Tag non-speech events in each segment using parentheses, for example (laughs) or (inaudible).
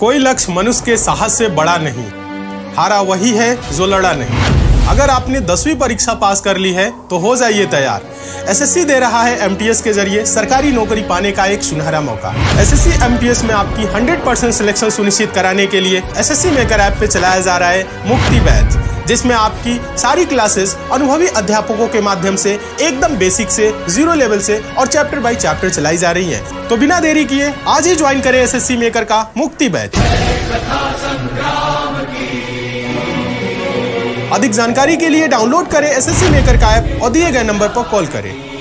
कोई लक्ष्य मनुष्य के साहस से बड़ा नहीं। हारा वही है जो लड़ा नहीं। अगर आपने दसवीं परीक्षा पास कर ली है तो हो जाइए तैयार। एसएससी दे रहा है एमटीएस के ज़रिए सरकारी नौकरी पाने का एक सुनहरा मौका। एसएससी एमटीएस में आपकी 100 परसेंट सिलेक्शन सुनिश्चित कराने के लिए एसएससी मेकर ऐप पे चलाया जा रहा है मुक्ति बैच। जिसमें आपकी सारी क्लासेस अनुभवी अध्यापकों के माध्यम से एकदम बेसिक से ज़ीरो लेवल से और चैप्टर बाय चैप्टर चलाई जा रही है। तो बिना देरी किए, आज ही ज्वाइन करें एसएससी मेकर का मुक्ति बैच। अधिक जानकारी के लिए डाउनलोड करें एसएससी मेकर का ऐप और दिए गए नंबर पर कॉल करें।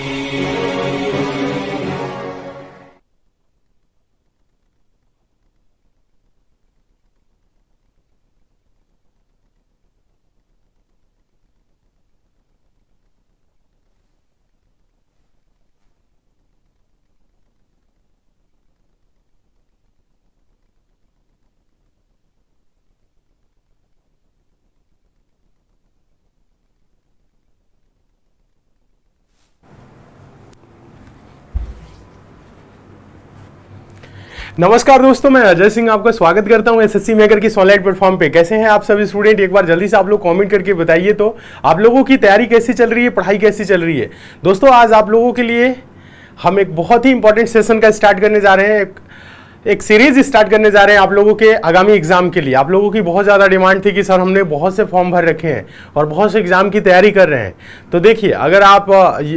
नमस्कार दोस्तों, मैं अजय सिंह आपका स्वागत करता हूँ एसएससी मेकर की सॉलिड प्लेटफॉर्म पे। कैसे हैं आप सभी स्टूडेंट एक बार जल्दी से आप लोग कमेंट करके बताइए तो। आप लोगों की तैयारी कैसी चल रही है? पढ़ाई कैसी चल रही है? दोस्तों, आज आप लोगों के लिए हम एक बहुत ही इंपॉर्टेंट सेशन का स्टार्ट करने जा रहे हैं। एक सीरीज़ स्टार्ट करने जा रहे हैं आप लोगों के आगामी एग्ज़ाम के लिए। आप लोगों की बहुत ज़्यादा डिमांड थी कि सर हमने बहुत से फॉर्म भर रखे हैं और बहुत से एग्ज़ाम की तैयारी कर रहे हैं। तो देखिए, अगर आप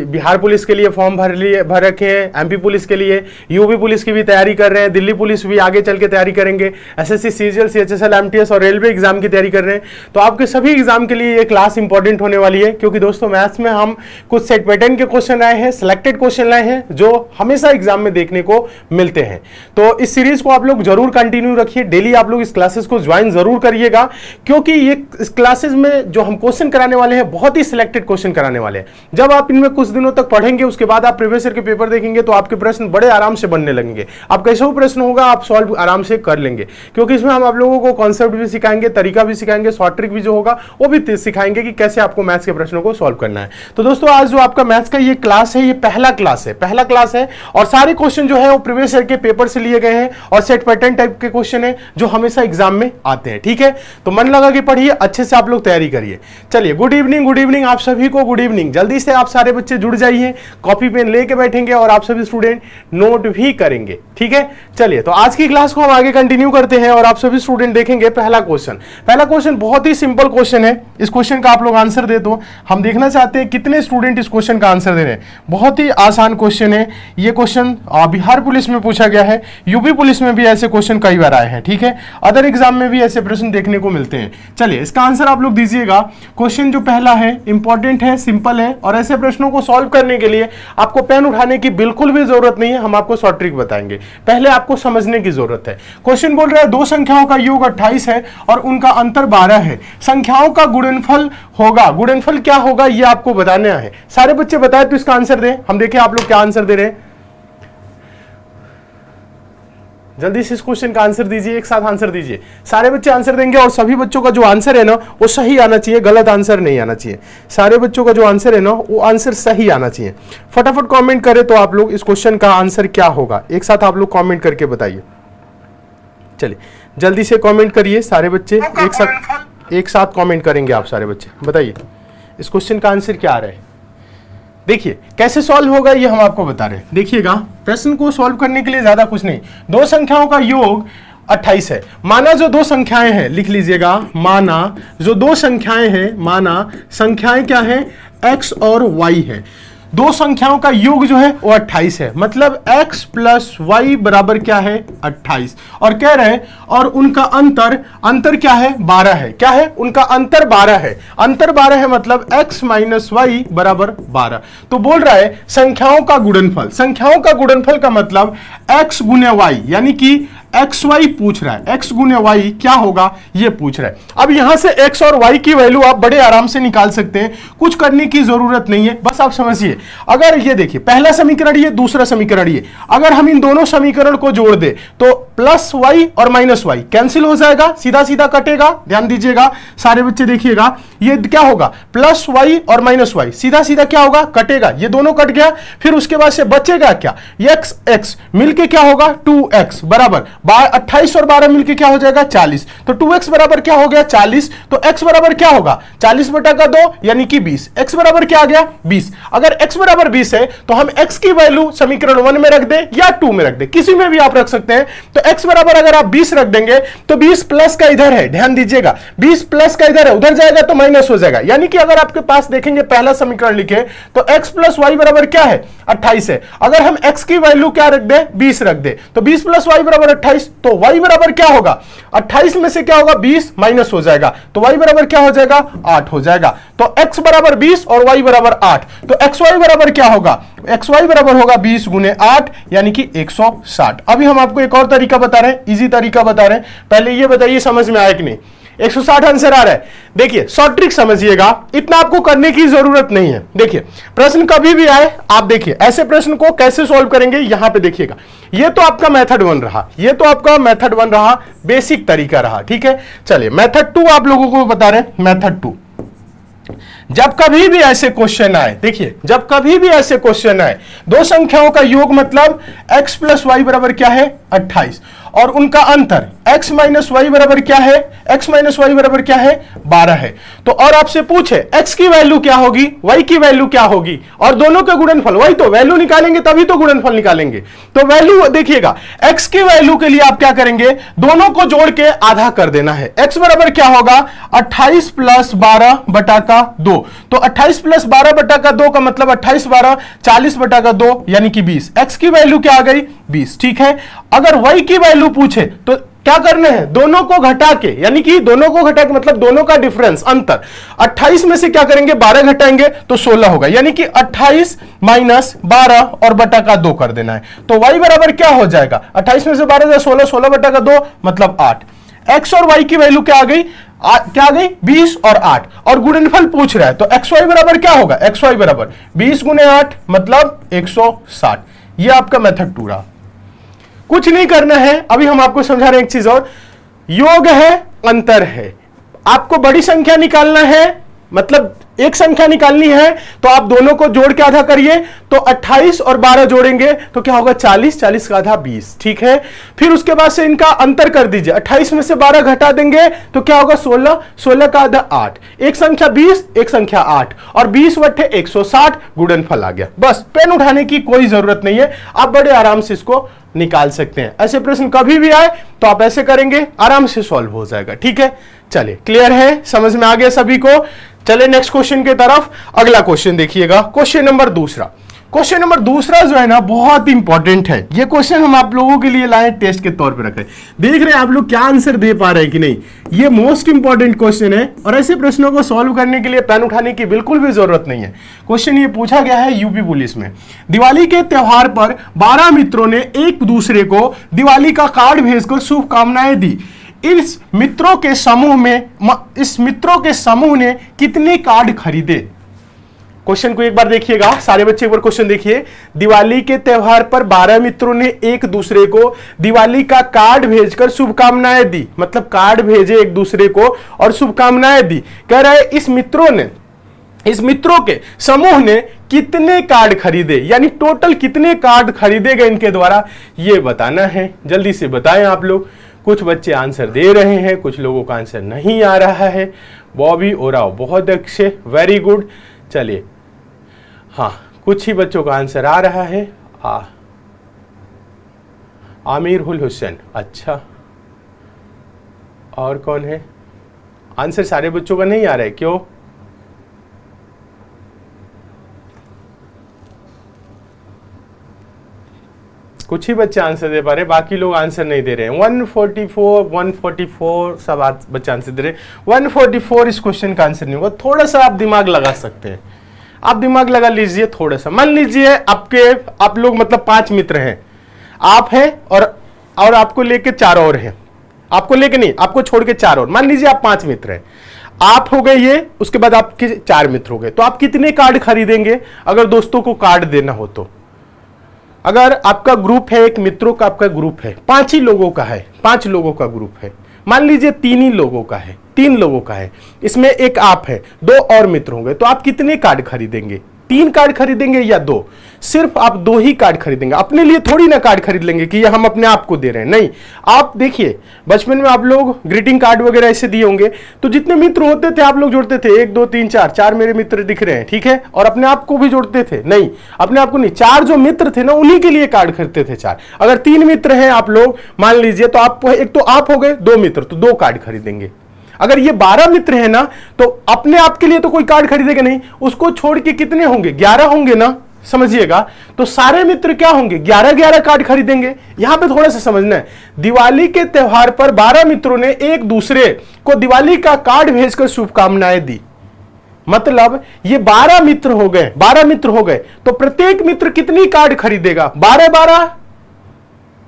बिहार पुलिस के लिए फॉर्म भर लिए, भर रखे हैं एमपी पुलिस के लिए यूपी पुलिस की भी तैयारी कर रहे हैं, दिल्ली पुलिस भी आगे चल के तैयारी करेंगे एस एस सी और रेलवे एग्ज़ाम की तैयारी कर रहे हैं तो आपके सभी एग्ज़ाम के लिए ये क्लास इंपॉर्टेंट होने वाली है। क्योंकि दोस्तों मैथ्स में हम कुछ सेट पैटर्न के क्वेश्चन आए हैं सिलेक्टेड क्वेश्चन लाए हैं, जो हमेशा एग्ज़ाम में देखने को मिलते हैं। तो इस सीरीज़ को आप लोग ज़रूर कंटिन्यू रखिए। डेली आप लोग इस क्लासेस को ज्वाइन ज़रूर करिएगा, क्योंकि ये इस क्लासेस में जो हम क्वेश्चन कराने वाले हैं, बहुत ही सिलेक्टेड क्वेश्चन कराने वाले हैं। जब आप इनमें कुछ दिनों तक पढ़ेंगे, उसके बाद आप प्रीवियस ईयर के पेपर देखेंगे तो आपके प्रश्न बड़े आराम से बनने लगेंगे। आप कैसे भी प्रश्न होगा, आप सॉल्व आराम से कर लेंगे। क्योंकि इसमें हम आप लोगों को कॉन्सेप्ट भी सिखाएँगे, तरीका भी सिखाएँगे शॉर्ट ट्रिक भी जो होगा, वो भी सिखाएँगे कि कैसे आपको मैथ्स के प्रश्नों को सॉल्व करना है। तो दोस्तों, आज जो आपका मैथ्स का ये क्लास है, ये पहला क्लास है, पहला क्लास है, और सारे क्वेश्चन जो है, वो प्रीवियस ईयर के पेपर से लिए गए हैं। और सेट पैटर्न टाइप के क्वेश्चन है, जो हमेशा एग्ज़ाम में आते हैं, ठीक है? तो मन लगा कि पढ़िए, अच्छे से आप लोग तैयारी करिए। चलिए गुड इवनिंग गुड इवनिंग आप सभी को गुड इवनिंग जल्दी से आप सारे बच्चे जुड़ जाइए कॉपी पेन लेके बैठेंगे और आप सभी स्टूडेंट नोट भी करेंगे, ठीक है? चलिए तो आज की क्लास को हम आगे कंटिन्यू करते हैं और आप सभी स्टूडेंट देखेंगे पहला क्वेश्चन पहला क्वेश्चन बहुत ही सिंपल क्वेश्चन है। इस क्वेश्चन का आप लोग आंसर दे दो। हम देखना चाहते हैं कितने स्टूडेंट इस क्वेश्चन का आंसर दे रहे हैं। बहुत ही आसान क्वेश्चन है। ये क्वेश्चन बिहार पुलिस में पूछा गया है। यूपी पुलिस में भी ऐसे क्वेश्चन कई बार आए हैं, ठीक है? अदर एग्ज़ाम में भी ऐसे प्रश्न देखने को मिलते हैं। चलिए, इसका आंसर आप लोग दीजिएगा। क्वेश्चन जो पहला है इंपॉर्टेंट है सिंपल है, और ऐसे प्रश्नों को सॉल्व करने के लिए आपको पेन उठाने की बिल्कुल भी ज़रूरत नहीं है, हम आपको शॉर्ट ट्रिक बताएँगे। पहले आपको समझने की ज़रूरत है। क्वेश्चन बोल रहा है, दो संख्याओं का योग अट्ठाईस है, और उनका अंतर बारह है। संख्याओं का गुणनफल होगा। गुणनफल क्या होगा, ये आपको बताना है। सारे बच्चे बताए तो इसका आंसर दें। हम देखें आप लोग क्या आंसर दे रहे हैं। जल्दी से इस क्वेश्चन का आंसर दीजिए एक साथ आंसर दीजिए। सारे बच्चे आंसर देंगे और सभी बच्चों का जो आंसर है ना वो सही आना चाहिए गलत आंसर नहीं आना चाहिए। सारे बच्चों का जो आंसर है ना वो आंसर सही आना चाहिए। फटाफट कमेंट करें तो आप लोग इस क्वेश्चन का आंसर क्या होगा। एक साथ आप लोग कॉमेंट करके बताइए। चलिए जल्दी से कॉमेंट करिए सारे बच्चे। एक साथ एक साथ कॉमेंट करेंगे आप सारे बच्चे। बताइए इस क्वेश्चन का आंसर क्या आ रहा है? देखिए, कैसे सॉल्व होगा ये हम आपको बता रहे हैं। देखिएगा, प्रश्न को सॉल्व करने के लिए ज़्यादा कुछ नहीं। दो संख्याओं का योग 28 है। माना जो दो संख्याएँ हैं, लिख लीजिएगा, माना जो दो संख्याएँ हैं, माना संख्याएँ क्या है? एक्स और वाई है। दो संख्याओं का योग जो है वो 28 है। मतलब x प्लस वाई बराबर क्या है? 28 और कह रहे हैं, और उनका अंतर अंतर क्या है? 12 है। क्या है? उनका अंतर 12 है। अंतर 12 है मतलब x माइनस वाई बराबर 12 तो बोल रहा है, संख्याओं का गुणनफल। संख्याओं का गुणनफल का मतलब x गुने वाई यानी कि एक्स वाई पूछ रहा है। एक्स गुने वाई क्या होगा? ये पूछ रहा है। अब यहाँ से एक्स और वाई की वैल्यू आप बड़े आराम से निकाल सकते हैं। कुछ करने की ज़रूरत नहीं है। बस आप समझिए। अगर ये देखिए, पहला समीकरण ये, दूसरा समीकरण ये। अगर हम इन दोनों समीकरण को जोड़ दे तो प्लस वाई और माइनस वाई कैंसिल हो जाएगा सीधा सीधा कटेगा। ध्यान दीजिएगा, सारे बच्चे देखिएगा। ये क्या होगा? प्लस वाई और माइनस वाई सीधा सीधा क्या होगा? कटेगा। ये दोनों कट गया। फिर उसके बाद से बचेगा क्या? एक्स एक्स मिलके क्या होगा? टू एक्स बराबर। अट्ठाईस और बारह मिलकर क्या हो जाएगा? चालीस। तो टू एक्स बराबर क्या हो गया? चालीस। तो एक्स बराबर क्या होगा? चालीस बटा का दो, यानी कि बीस। एक्स बराबर क्या आ गया? बीस। अगर एक्स बराबर बीस है तो हम एक्स की वैल्यू समीकरण वन में रख दे या टू में रख दे। किसी में भी आप रख सकते हैं। तो एक्स बराबर अगर आप बीस रख देंगे तो बीस प्लस का इधर है। ध्यान दीजिएगा। बीस प्लस का इधर है। उधर जाएगा तो माइनस हो जाएगा। यानी कि अगर आपके पास देखेंगे, पहला समीकरण लिखे तो एक्स प्लस वाई बराबर क्या है? अट्ठाईस है। अगर हम एक्स की वैल्यू क्या रख दे? बीस रख दे। तो बीस प्लस वाई बराबर अट्ठाईस तो वाई बराबर क्या होगा? अट्ठाईस में से क्या होगा? बीस माइनस हो जाएगा। तो वाई बराबर क्या हो जाएगा? आठ हो जाएगा। तो एक्स बराबर बीस और वाई बराबर आठ। तो एक्स वाई बराबर क्या होगा? एक्स वाई बराबर होगा बीस गुने आठ, यानी कि एक सौ साठ। अभी हम आपको एक और तरीका बता रहे हैं इजी तरीका बता रहे हैं। पहले ये बताइए, समझ में आए कि नहीं? 160 आंसर आ रहा है। देखिए शॉर्ट ट्रिक समझिएगा, इतना आपको करने की ज़रूरत नहीं है। देखिए, प्रश्न कभी भी आए, आप देखिए, ऐसे प्रश्न को कैसे सॉल्व करेंगे, यहाँ पे देखिएगा। ये तो आपका मेथड वन रहा, ये तो आपका मेथड वन रहा बेसिक तरीका रहा, ठीक है? चलिए मेथड टू आप लोगों को बता रहे मेथड टू जब कभी भी ऐसे क्वेश्चन आए, देखिए, जब कभी भी ऐसे क्वेश्चन आए, दो संख्याओं का योग मतलब x प्लस वाई बराबर क्या है? 28 और उनका अंतर x माइनस वाई बराबर क्या है? x माइनस वाई बराबर क्या है? 12 है। तो और आपसे पूछे, x की वैल्यू क्या होगी? y की वैल्यू क्या होगी? और दोनों के गुणनफल वही तो वैल्यू निकालेंगे, तभी तो गुणनफल निकालेंगे। तो वैल्यू देखिएगा, x की वैल्यू के लिए आप क्या करेंगे? दोनों को जोड़ के आधा कर देना है। x बराबर क्या होगा? अट्ठाईस प्लस बारह बटा का दो। तो अट्ठाईस प्लस बारह बटा का दो का मतलब अट्ठाईस बारह, चालीस बटा का दो, यानी कि बीस। x की वैल्यू क्या आ गई? बीस। ठीक है? अगर y की वैल्यू पूछे तो क्या करने हैं? दोनों को घटा के यानी कि दोनों को घटा के मतलब दोनों का डिफरेंस अंतर। 28 में से क्या करेंगे? 12 घटाएँगे तो 16 होगा। यानी कि 28 माइनस 12 और बटा का दो कर देना है। तो y बराबर क्या हो जाएगा? 28 में से 12 जाए 16 16 बटा का दो मतलब 8 x और y की वैल्यू क्या आ गई? आ, क्या आ गई? 20 और 8 और गुणनफल पूछ रहा है तो एक्स बराबर क्या होगा? एक्स बराबर। 20 गुने मतलब 160 ये आपका मेथड टू रहा कुछ नहीं करना है। अभी हम आपको समझा रहे हैं एक चीज़ और। योग है, अंतर है। आपको बड़ी संख्या निकालना है मतलब एक संख्या निकालनी है तो आप दोनों को जोड़ के आधा करिए तो 28 और 12 जोड़ेंगे तो क्या होगा? 40 40 का आधा 20 ठीक है? फिर उसके बाद से इनका अंतर कर दीजिए 28 में से 12 घटा देंगे तो क्या होगा? 16 16 का आधा 8 एक संख्या 20 एक संख्या 8 और 20 वट्ठे 160 गुणनफल आ गया। बस, पेन उठाने की कोई ज़रूरत नहीं है, आप बड़े आराम से इसको निकाल सकते हैं। ऐसे प्रश्न कभी भी आए तो आप ऐसे करेंगे, आराम से सॉल्व हो जाएगा, ठीक है? चलिए, क्लियर है? समझ में आ गया सभी को? चले नेक्स्ट क्वेश्चन की तरफ़। अगला क्वेश्चन देखिएगा। क्वेश्चन नंबर दूसरा। क्वेश्चन नंबर दूसरा जो है ना, बहुत इंपॉर्टेंट है। ये क्वेश्चन हम आप लोगों के लिए लाए टेस्ट के तौर पे रखे। देख रहे हैं आप लोग क्या आंसर दे पा रहे हैं कि नहीं? ये मोस्ट इंपॉर्टेंट क्वेश्चन है और ऐसे प्रश्नों को सॉल्व करने के लिए पेन उठाने की बिल्कुल भी ज़रूरत नहीं है। क्वेश्चन ये पूछा गया है यूपी पुलिस में। दिवाली के त्योहार पर बारह मित्रों ने एक दूसरे को दिवाली का कार्ड भेजकर शुभकामनाएँ दी। इस मित्रों के समूह में इस मित्रों के समूह ने कितने कार्ड खरीदे? क्वेश्चन को एक बार देखिएगा। सारे बच्चे एक बार क्वेश्चन देखिए। दिवाली के त्योहार पर 12 मित्रों ने एक दूसरे को दिवाली का कार्ड भेजकर शुभकामनाएँ दी। मतलब कार्ड भेजे एक दूसरे को और शुभकामनाएँ दी। कह रहे इस मित्रों ने, इस मित्रों के समूह ने कितने कार्ड खरीदे? यानी टोटल कितने कार्ड खरीदे गए इनके द्वारा? ये बताना है। जल्दी से बताएँ आप लोग। कुछ बच्चे आंसर दे रहे हैं, कुछ लोगों का आंसर नहीं आ रहा है। बॉबी ओराव, बहुत अच्छे वेरी गुड चलिए। हाँ कुछ ही बच्चों का आंसर आ रहा है। आ। आमिर हुल हुसैन अच्छा। और कौन है? आंसर सारे बच्चों का नहीं आ रहा है, क्यों? कुछ ही बच्चे आंसर दे पा रहे, बाकी लोग आंसर नहीं दे रहे। हैं 144 144 सब बच्चे आंसर दे रहे। 144 इस क्वेश्चन का आंसर नहीं होगा। थोड़ा सा आप दिमाग लगा सकते हैं। आप दिमाग लगा लीजिए थोड़ा सा। मान लीजिए आपके, आप लोग मतलब पाँच मित्र हैं। आप हैं और और आपको लेके चार और हैं। आपको लेके नहीं, आपको छोड़ के चार और। मान लीजिए आप पाँच मित्र हैं। आप हो गए ये, उसके बाद आपके चार मित्र हो गए। तो आप कितने कार्ड खरीदेंगे? अगर दोस्तों को कार्ड देना हो तो। अगर आपका ग्रुप है, एक मित्रों का आपका ग्रुप है, पाँच ही लोगों का है, पाँच लोगों का ग्रुप है, मान लीजिए तीन ही लोगों का है, तीन लोगों का है, इसमें एक आप है, दो और मित्र होंगे तो आप कितने कार्ड खरीदेंगे? तीन कार्ड खरीदेंगे या दो? सिर्फ़ आप दो ही कार्ड खरीदेंगे। अपने लिए थोड़ी ना कार्ड खरीद लेंगे कि ये हम अपने आप को दे रहे हैं। नहीं, आप देखिए, बचपन में आप लोग ग्रीटिंग कार्ड वगैरह ऐसे दिए होंगे। तो जितने मित्र होते थे, आप लोग जोड़ते थे, एक, दो, तीन, चार चार मेरे मित्र दिख रहे हैं, ठीक है? और अपने आप को भी जोड़ते थे। नहीं, अपने आप को नहीं, चार जो मित्र थे ना, उन्हीं के लिए कार्ड खरीदते थे चार। अगर तीन मित्र हैं आप लोग, मान लीजिए तो आप, एक तो आप हो गए, दो मित्र तो दो कार्ड खरीदेंगे। अगर ये बारह मित्र है ना तो अपने आप के लिए तो कोई कार्ड खरीदेगा नहीं। उसको छोड़ के कितने होंगे? ग्यारह होंगे ना? समझिएगा। तो सारे मित्र क्या होंगे? ग्यारह ग्यारह कार्ड खरीदेंगे। यहाँ पे थोड़ा सा समझना है। दिवाली के त्यौहार पर बारह मित्रों ने एक दूसरे को दिवाली का कार्ड भेजकर शुभकामनाएँ दी। मतलब ये बारह मित्र हो गए, बारह मित्र हो गए। तो प्रत्येक मित्र कितनी कार्ड खरीदेगा? बारह बारह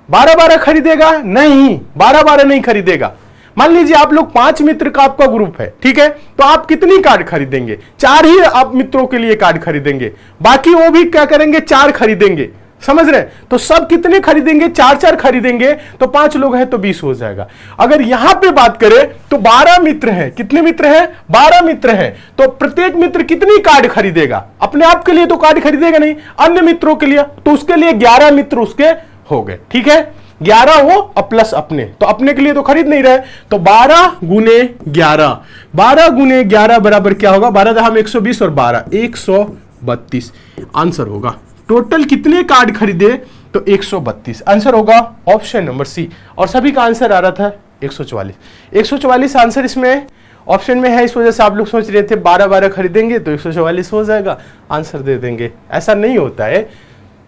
बारह बारह खरीदेगा? नहीं। बारह बारह नहीं खरीदेगा। मान लीजिए आप लोग पाँच मित्र का आपका ग्रुप है, ठीक है? तो आप कितनी कार्ड खरीदेंगे? चार ही आप मित्रों के लिए कार्ड खरीदेंगे। बाकी वो भी क्या करेंगे? चार खरीदेंगे। समझ रहे? तो सब कितने खरीदेंगे? चार चार खरीदेंगे तो पाँच लोग हैं तो बीस हो जाएगा। अगर यहाँ पे बात करें तो बारह मित्र हैं। कितने मित्र हैं? बारह मित्र हैं। तो प्रत्येक मित्र कितनी कार्ड खरीदेगा? अपने आप के लिए तो कार्ड खरीदेगा नहीं, अन्य मित्रों के लिए तो उसके लिए ग्यारह मित्र उसके हो गए, ठीक है? ग्यारह वो और प्लस अपने। तो अपने के लिए तो खरीद नहीं रहे। तो बारह गुने ग्यारह। बारह गुने ग्यारह बराबर क्या होगा? बारह दहा एक सौ बीस और बारह, एक सौ बत्तीस। आंसर होगा। टोटल कितने कार्ड खरीदे? तो 132 आंसर होगा ऑप्शन नंबर सी और सभी का आंसर आ रहा था 144 144 आंसर इसमें ऑप्शन में है, इस वजह से आप लोग सोच रहे थे 12 12 खरीदेंगे तो 144 हो जाएगा। आंसर दे देंगे। ऐसा नहीं होता है।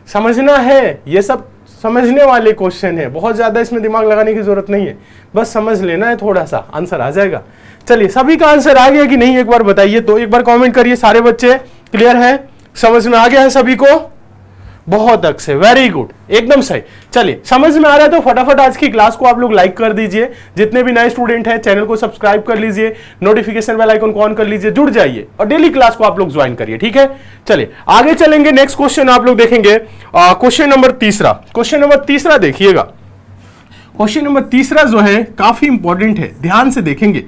समझना है, ये सब समझने वाले क्वेश्चन है। बहुत ज़्यादा इसमें दिमाग लगाने की ज़रूरत नहीं है। बस समझ लेना है थोड़ा सा आंसर आ जाएगा। चलिए, सभी का आंसर आ गया कि नहीं, एक बार बताइए तो एक बार कमेंट करिए, सारे बच्चे क्लियर है? समझ में आ गया है सभी को? बहुत अच्छे वेरी गुड एकदम सही। चलिए, समझ में आ रहा है तो फटाफट आज की क्लास को आप लोग लाइक कर दीजिए। जितने भी नए स्टूडेंट हैं चैनल को सब्सक्राइब कर लीजिए नोटिफिकेशन बेल आइकन को ऑन कर लीजिए, जुड़ जाइए और डेली क्लास को आप लोग ज्वाइन करिए, ठीक है? चलिए, आगे चलेंगे नेक्स्ट क्वेश्चन आप लोग देखेंगे। क्वेश्चन नंबर तीसरा। क्वेश्चन नंबर तीसरा देखिएगा। क्वेश्चन नंबर तीसरा जो है, काफ़ी इंपॉर्टेंट है, ध्यान से देखेंगे।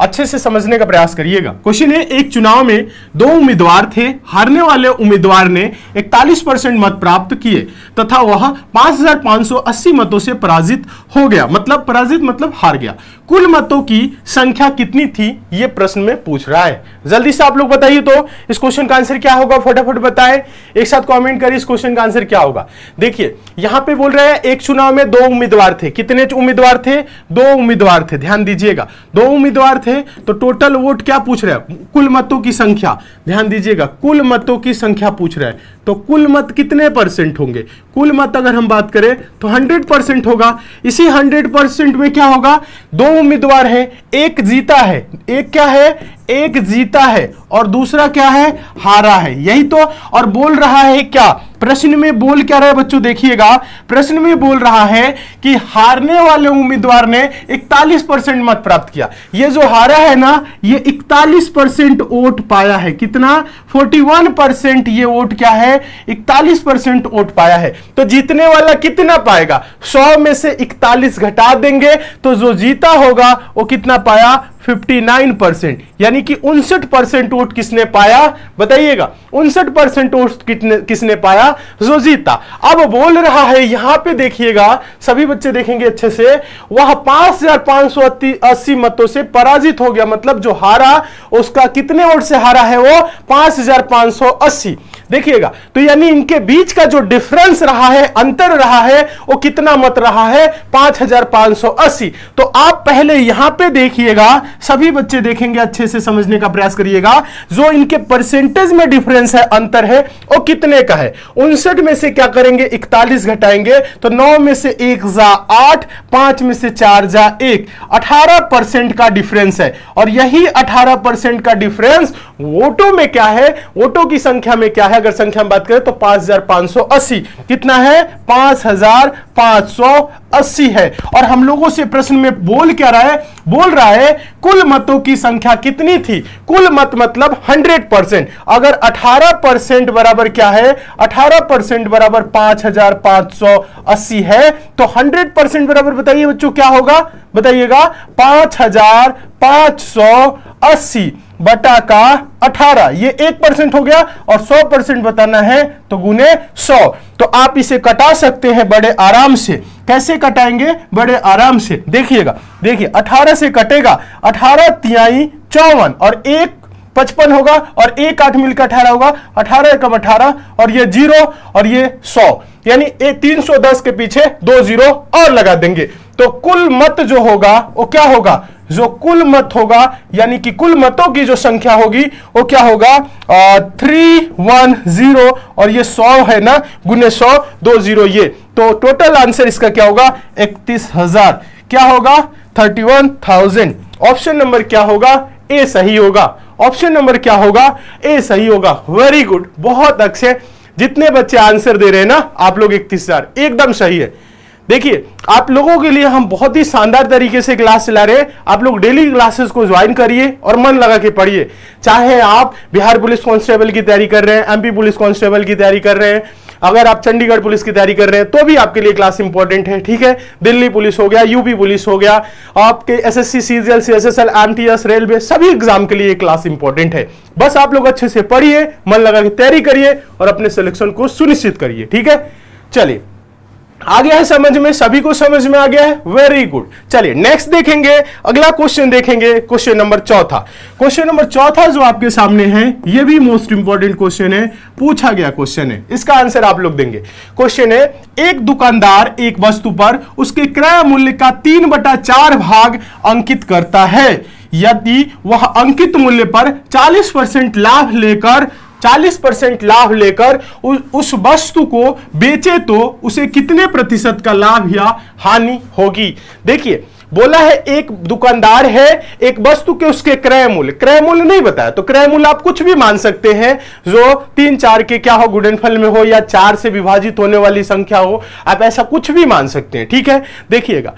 अच्छे से समझने का प्रयास करिएगा। क्वेश्चन है एक चुनाव में दो उम्मीदवार थे हारने वाले उम्मीदवार ने 41 परसेंट मत प्राप्त किए तथा वह 5,580 मतों से पराजित हो गया। मतलब पराजित मतलब हार गया। कुल मतों की संख्या कितनी थी यह प्रश्न में पूछ रहा है। जल्दी से आप लोग बताइए तो इस क्वेश्चन का आंसर क्या होगा? फटाफट बताएँ। एक साथ कमेंट करिए इस क्वेश्चन का आंसर क्या होगा। देखिए यहाँ पे बोल रहे हैं एक चुनाव में दो उम्मीदवार थे। कितने उम्मीदवार थे? दो उम्मीदवार थे ध्यान दीजिएगा। दो उम्मीदवार थे तो टोटल वोट क्या पूछ रहे हैं? कुल मतों की संख्या। ध्यान दीजिएगा, कुल मतों की संख्या पूछ रहे हैं। तो कुल मत कितने परसेंट होंगे? कुल मत अगर हम बात करें तो 100 परसेंट होगा। इसी 100 परसेंट में क्या होगा? दो उम्मीदवार है, एक जीता है। एक क्या है? एक जीता है। और दूसरा क्या है? हारा है। यही तो और बोल रहा है क्या? प्रश्न में बोल क्या रहा है बच्चों, देखिएगा। प्रश्न में बोल रहा है कि हारने वाले उम्मीदवार ने 41 परसेंट मत प्राप्त किया। ये जो हारा है ना, ये 41 परसेंट वोट पाया है। कितना? 41 परसेंट ये वोट क्या है? 41 परसेंट वोट पाया है। तो जीतने वाला कितना पाएगा? 100 में से 41 घटा देंगे तो जो जीता होगा, वो कितना पाया? 59 परसेंट। यानी कि उनसठ परसेंट वोट किसने पाया? बताइएगा, उनसठ परसेंट वोट कितने, किसने पाया? जो जीता। अब बोल रहा है, यहाँ पे देखिएगा, सभी बच्चे देखेंगे अच्छे से, वह पाँच हज़ार पाँच सौ अस्सी मतों से पराजित हो गया मतलब जो हारा, उसका कितने वोट से हारा है वो? पाँच हज़ार पाँच सौ अस्सी। देखिएगा तो यानी इनके बीच का जो डिफरेंस रहा है, अंतर रहा है, वो कितना मत रहा है? पाँच हज़ार पाँच सौ अस्सी। तो आप पहले यहाँ पे देखिएगा, सभी बच्चे देखेंगे अच्छे से समझने का प्रयास करिएगा, जो इनके परसेंटेज में डिफरेंस है, अंतर है, वो कितने का है? उनसठ में से क्या करेंगे? इकतालीस घटाएँगे तो नौ में से एक जा आठ, पाँच में से चार जा एक। अठारह परसेंट का डिफरेंस है। और यही अठारह परसेंट का डिफरेंस वोटों में क्या है? वोटों की संख्या में क्या है? अगर संख्या में बात करें तो पाँच हज़ार पाँच सौ अस्सी। कितना है? पाँच हज़ार पाँच सौ अस्सी है। और हम लोगों से प्रश्न में बोल क्या रहा है? बोल रहा है, कुल मतों की संख्या कितनी थी? कुल मत मतलब 100 परसेंट। अगर 18 परसेंट बराबर क्या है? 18 परसेंट बराबर 5580 है। तो 100 परसेंट बराबर बताइए बच्चों, क्या होगा? बताइएगा 5580 बटा का 18 ये एक परसेंट हो गया और 100 परसेंट बताना है तो गुने 100 तो आप इसे कटा सकते हैं बड़े आराम से। कैसे कटाएँगे? बड़े आराम से। देखिएगा, देखिए 18 से कटेगा 18 तिहाई चौवन, और एक पचपन होगा, और एक आठ मिलकर अठारह होगा। अठारह एकम अठारह, और ये ज़ीरो, और ये सौ। यानी तीन सौ दस के पीछे दो ज़ीरो और लगा देंगे। तो कुल मत जो होगा, वो क्या होगा? जो कुल मत होगा, यानी कि कुल मतों की जो संख्या होगी, वो क्या होगा? थ्री वन ज़ीरो और ये सौ है ना? गुने सौ, दो ज़ीरो ये। तो टोटल आंसर इसका क्या होगा? इकतीस हज़ार। क्या होगा? Thirty one thousand option number क्या होगा? ए सही होगा। ऑप्शन नंबर क्या होगा? ए सही होगा। वेरी गुड बहुत अच्छे। जितने बच्चे आंसर दे रहे हैं ना, आप लोग इकतीस हज़ार। एकदम सही है। देखिए, आप लोगों के लिए हम बहुत ही शानदार तरीके से क्लास चला रहे हैं। आप लोग डेली क्लासेस को ज्वाइन करिए और मन लगा के पढ़िए। चाहे आप बिहार पुलिस कांस्टेबल की तैयारी कर रहे हैं एमपी पुलिस कांस्टेबल की तैयारी कर रहे हैं, अगर आप चंडीगढ़ पुलिस की तैयारी कर रहे हैं तो भी आपके लिए क्लास इंपॉर्टेंट है, ठीक है? दिल्ली पुलिस हो गया यूपी पुलिस हो गया, आपके S S C CGL C S S L M T S railway सभी एग्ज़ाम के लिए क्लास इंपॉर्टेंट है। बस आप लोग अच्छे से पढ़िए, मन लगा के तैयारी करिए और अपने सिलेक्शन को सुनिश्चित करिए, ठीक है? चलिए आ गया है समझ में, सभी को समझ में आ गया है? वेरी गुड चलिए नेक्स्ट देखेंगे, अगला क्वेश्चन देखेंगे क्वेश्चन नंबर चौथा। क्वेश्चन नंबर चौथा जो आपके सामने है, ये भी मोस्ट इंपॉर्टेंट क्वेश्चन है, पूछा गया क्वेश्चन है। इसका आंसर आप लोग देंगे। क्वेश्चन है, एक दुकानदार एक वस्तु पर उसके क्रय मूल्य का तीन बटा चार भाग अंकित करता है। यदि वह अंकित मूल्य पर 40 परसेंट लाभ लेकर 40 परसेंट लाभ लेकर उस वस्तु को बेचे तो उसे कितने प्रतिशत का लाभ या हानि होगी? देखिए, बोला है एक दुकानदार है, एक वस्तु के उसके क्रय मूल्य। क्रय मूल्य नहीं बताया तो क्रय मूल्य आप कुछ भी मान सकते हैं, जो तीन चार के क्या हो, गुडनफल में हो या चार से विभाजित होने वाली संख्या हो, आप ऐसा कुछ भी मान सकते हैं, ठीक है? देखिएगा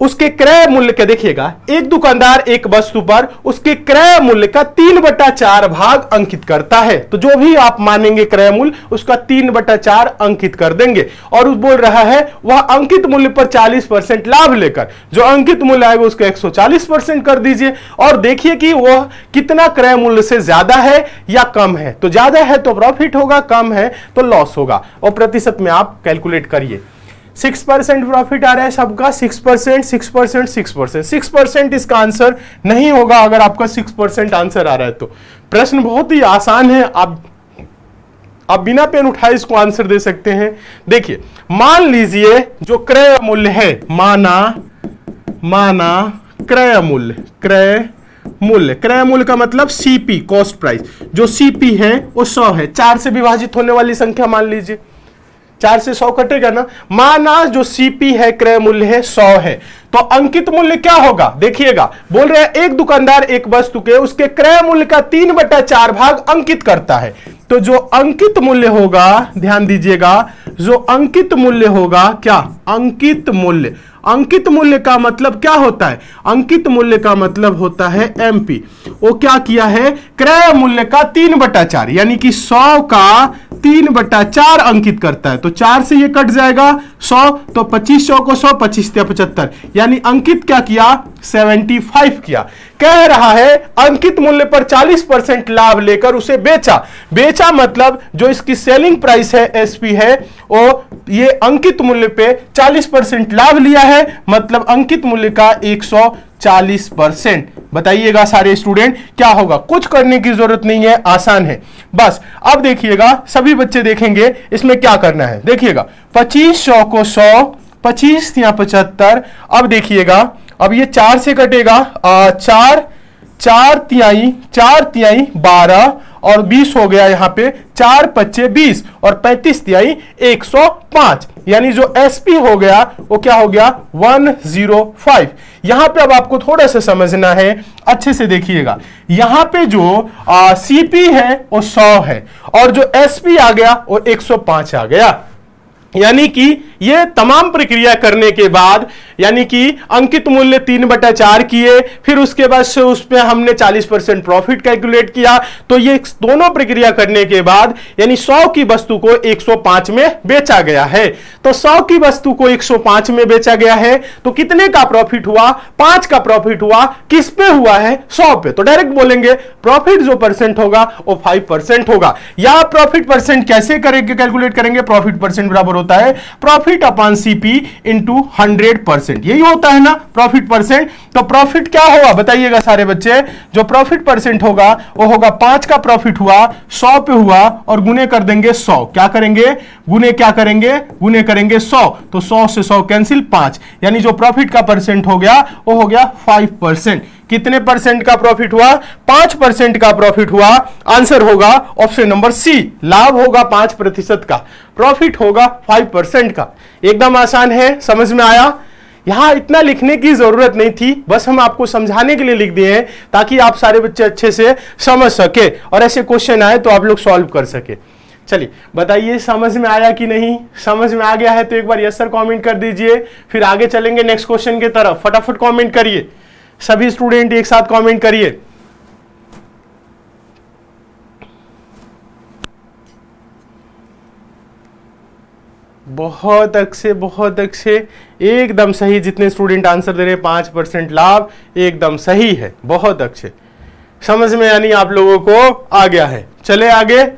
उसके क्रय मूल्य का देखिएगा। एक दुकानदार एक वस्तु पर उसके क्रय मूल्य का तीन बटा चार भाग अंकित करता है। तो जो भी आप मानेंगे क्रय मूल्य, उसका तीन बटा चार अंकित कर देंगे। और बोल रहा है, वह अंकित मूल्य पर 40 परसेंट लाभ लेकर, जो अंकित मूल्य आएगा उसका 140 परसेंट कर दीजिए। और देखिए कि वह कितना क्रय मूल्य से ज़्यादा है या कम है। तो ज़्यादा है तो प्रॉफिट होगा, कम है तो लॉस होगा। और प्रतिशत में आप कैलकुलेट करिए। सिक्स परसेंट प्रॉफिट आ रहा है सबका, six percent six percent six percent. Six percent इसका आंसर नहीं होगा अगर आपका सिक्स परसेंट आंसर आ रहा है तो। प्रश्न बहुत ही आसान है, आप आप बिना पेन उठाए इसको आंसर दे सकते हैं। देखिए, मान लीजिए जो क्रय मूल्य है, माना माना क्रय मूल्य क्रय मूल्य। क्रय मूल्य का मतलब सीपी कॉस्ट प्राइस जो सीपी है, वो सौ है। चार से विभाजित होने वाली संख्या मान लीजिए। चार से सौ कटेगा ना। माना जो सीपी है क्रय मूल्य है सौ है। तो अंकित मूल्य क्या होगा? देखिएगा। बोल रहे हैं, एक दुकानदार एक वस्तु के, उसके क्रय मूल्य का तीन बटा चार भाग अंकित करता है। तो जो अंकित मूल्य होगा, ध्यान दीजिएगा, जो अंकित मूल्य होगा, क्या? अंकित मूल्य। अंकित मूल्य का मतलब क्या होता है? अंकित मूल्य का मतलब होता है एमपी वो क्या किया है? क्रय मूल्य का तीन बटा चार, यानी कि सौ का तीन बटा चार अंकित करता है। तो चार से ये कट जाएगा, सौ तो पच्चीस सौ को सौ, पच्चीस पचहत्तर। यानी अंकित क्या किया? सेवेंटी फाइव किया। कह रहा है, अंकित मूल्य पर 40 परसेंट लाभ लेकर उसे बेचा। बेचा मतलब जो इसकी सेलिंग प्राइस है एसपी है, वो ये अंकित मूल्य पे 40 परसेंट लाभ लिया है मतलब अंकित मूल्य का 140 परसेंट। बताइएगा सारे स्टूडेंट क्या होगा? कुछ करने की ज़रूरत नहीं है, आसान है। बस, अब देखिएगा, सभी बच्चे देखेंगे, इसमें क्या करना है? देखिएगा, पच्चीस सौ को सौ पच्चीस या पचहत्तर। अब देखिएगा अब ये चार से कटेगा आ, चार चार तिहाई चार तिहाई बारह और बीस हो गया यहाँ पे चार पच्चे बीस और पैंतीस तिहाई एक सौ पाँच। यानी जो एसपी हो गया वो क्या हो गया? One zero five. यहाँ पे अब आपको थोड़ा सा समझना है अच्छे से देखिएगा। यहाँ पे जो सीपी है वो सौ है और जो एसपी आ गया वो एक सौ पाँच आ गया। यानी कि ये तमाम प्रक्रिया करने के बाद, यानी कि अंकित मूल्य तीन बटा चार किए, फिर उसके बाद से उस पर हमने 40 परसेंट प्रॉफिट कैलकुलेट किया। तो ये दोनों प्रक्रिया करने के बाद, यानी 100 की वस्तु को 105 में बेचा गया है। तो 100 की वस्तु को 105 में बेचा गया है। तो कितने का प्रॉफिट हुआ? पाँच का प्रॉफिट हुआ। किस पे हुआ है? सौ पे। तो डायरेक्ट बोलेंगे प्रॉफिट जो परसेंट होगा, वो फाइव परसेंट होगा। या प्रॉफिट परसेंट कैसे करेंगे कैलकुलेट करेंगे? प्रॉफिट परसेंट बराबर होता है profit upon CP into hundred percent यही होता है ना प्रॉफिट परसेंट तो प्रॉफिट क्या होगा? बताइएगा सारे बच्चे। जो प्रॉफिट परसेंट होगा, वो होगा पाँच का प्रॉफिट हुआ, सौ पे हुआ और गुने कर देंगे सौ। क्या करेंगे? गुने क्या करेंगे? गुने करेंगे सौ। तो सौ से सौ कैंसिल पाँच। यानी जो प्रॉफिट का परसेंट हो गया, वो हो गया फाइव परसेंट कितने परसेंट का प्रॉफिट हुआ? पाँच परसेंट का प्रॉफिट हुआ। आंसर होगा ऑप्शन नंबर सी, लाभ होगा पाँच प्रतिशत का, प्रॉफिट होगा फाइव परसेंट का। एकदम आसान है, समझ में आया? यहाँ इतना लिखने की ज़रूरत नहीं थी, बस हम आपको समझाने के लिए लिख दिए हैं, ताकि आप सारे बच्चे अच्छे से समझ सके, और ऐसे क्वेश्चन आए तो आप लोग सॉल्व कर सके। चलिए, बताइए, समझ में आया कि नहीं? समझ में आ गया है तो एक बार यस सर कमेंट कर दीजिए, फिर आगे चलेंगे नेक्स्ट क्वेश्चन की तरफ़। फटाफट कमेंट करिए। सभी स्टूडेंट एक साथ कमेंट करिए। बहुत अच्छे बहुत अच्छे। एकदम सही जितने स्टूडेंट आंसर दे रहे हैं, पाँच परसेंट लाभ एकदम सही है। बहुत अच्छे। समझ में यानी आप लोगों को आ गया है। चले आगे।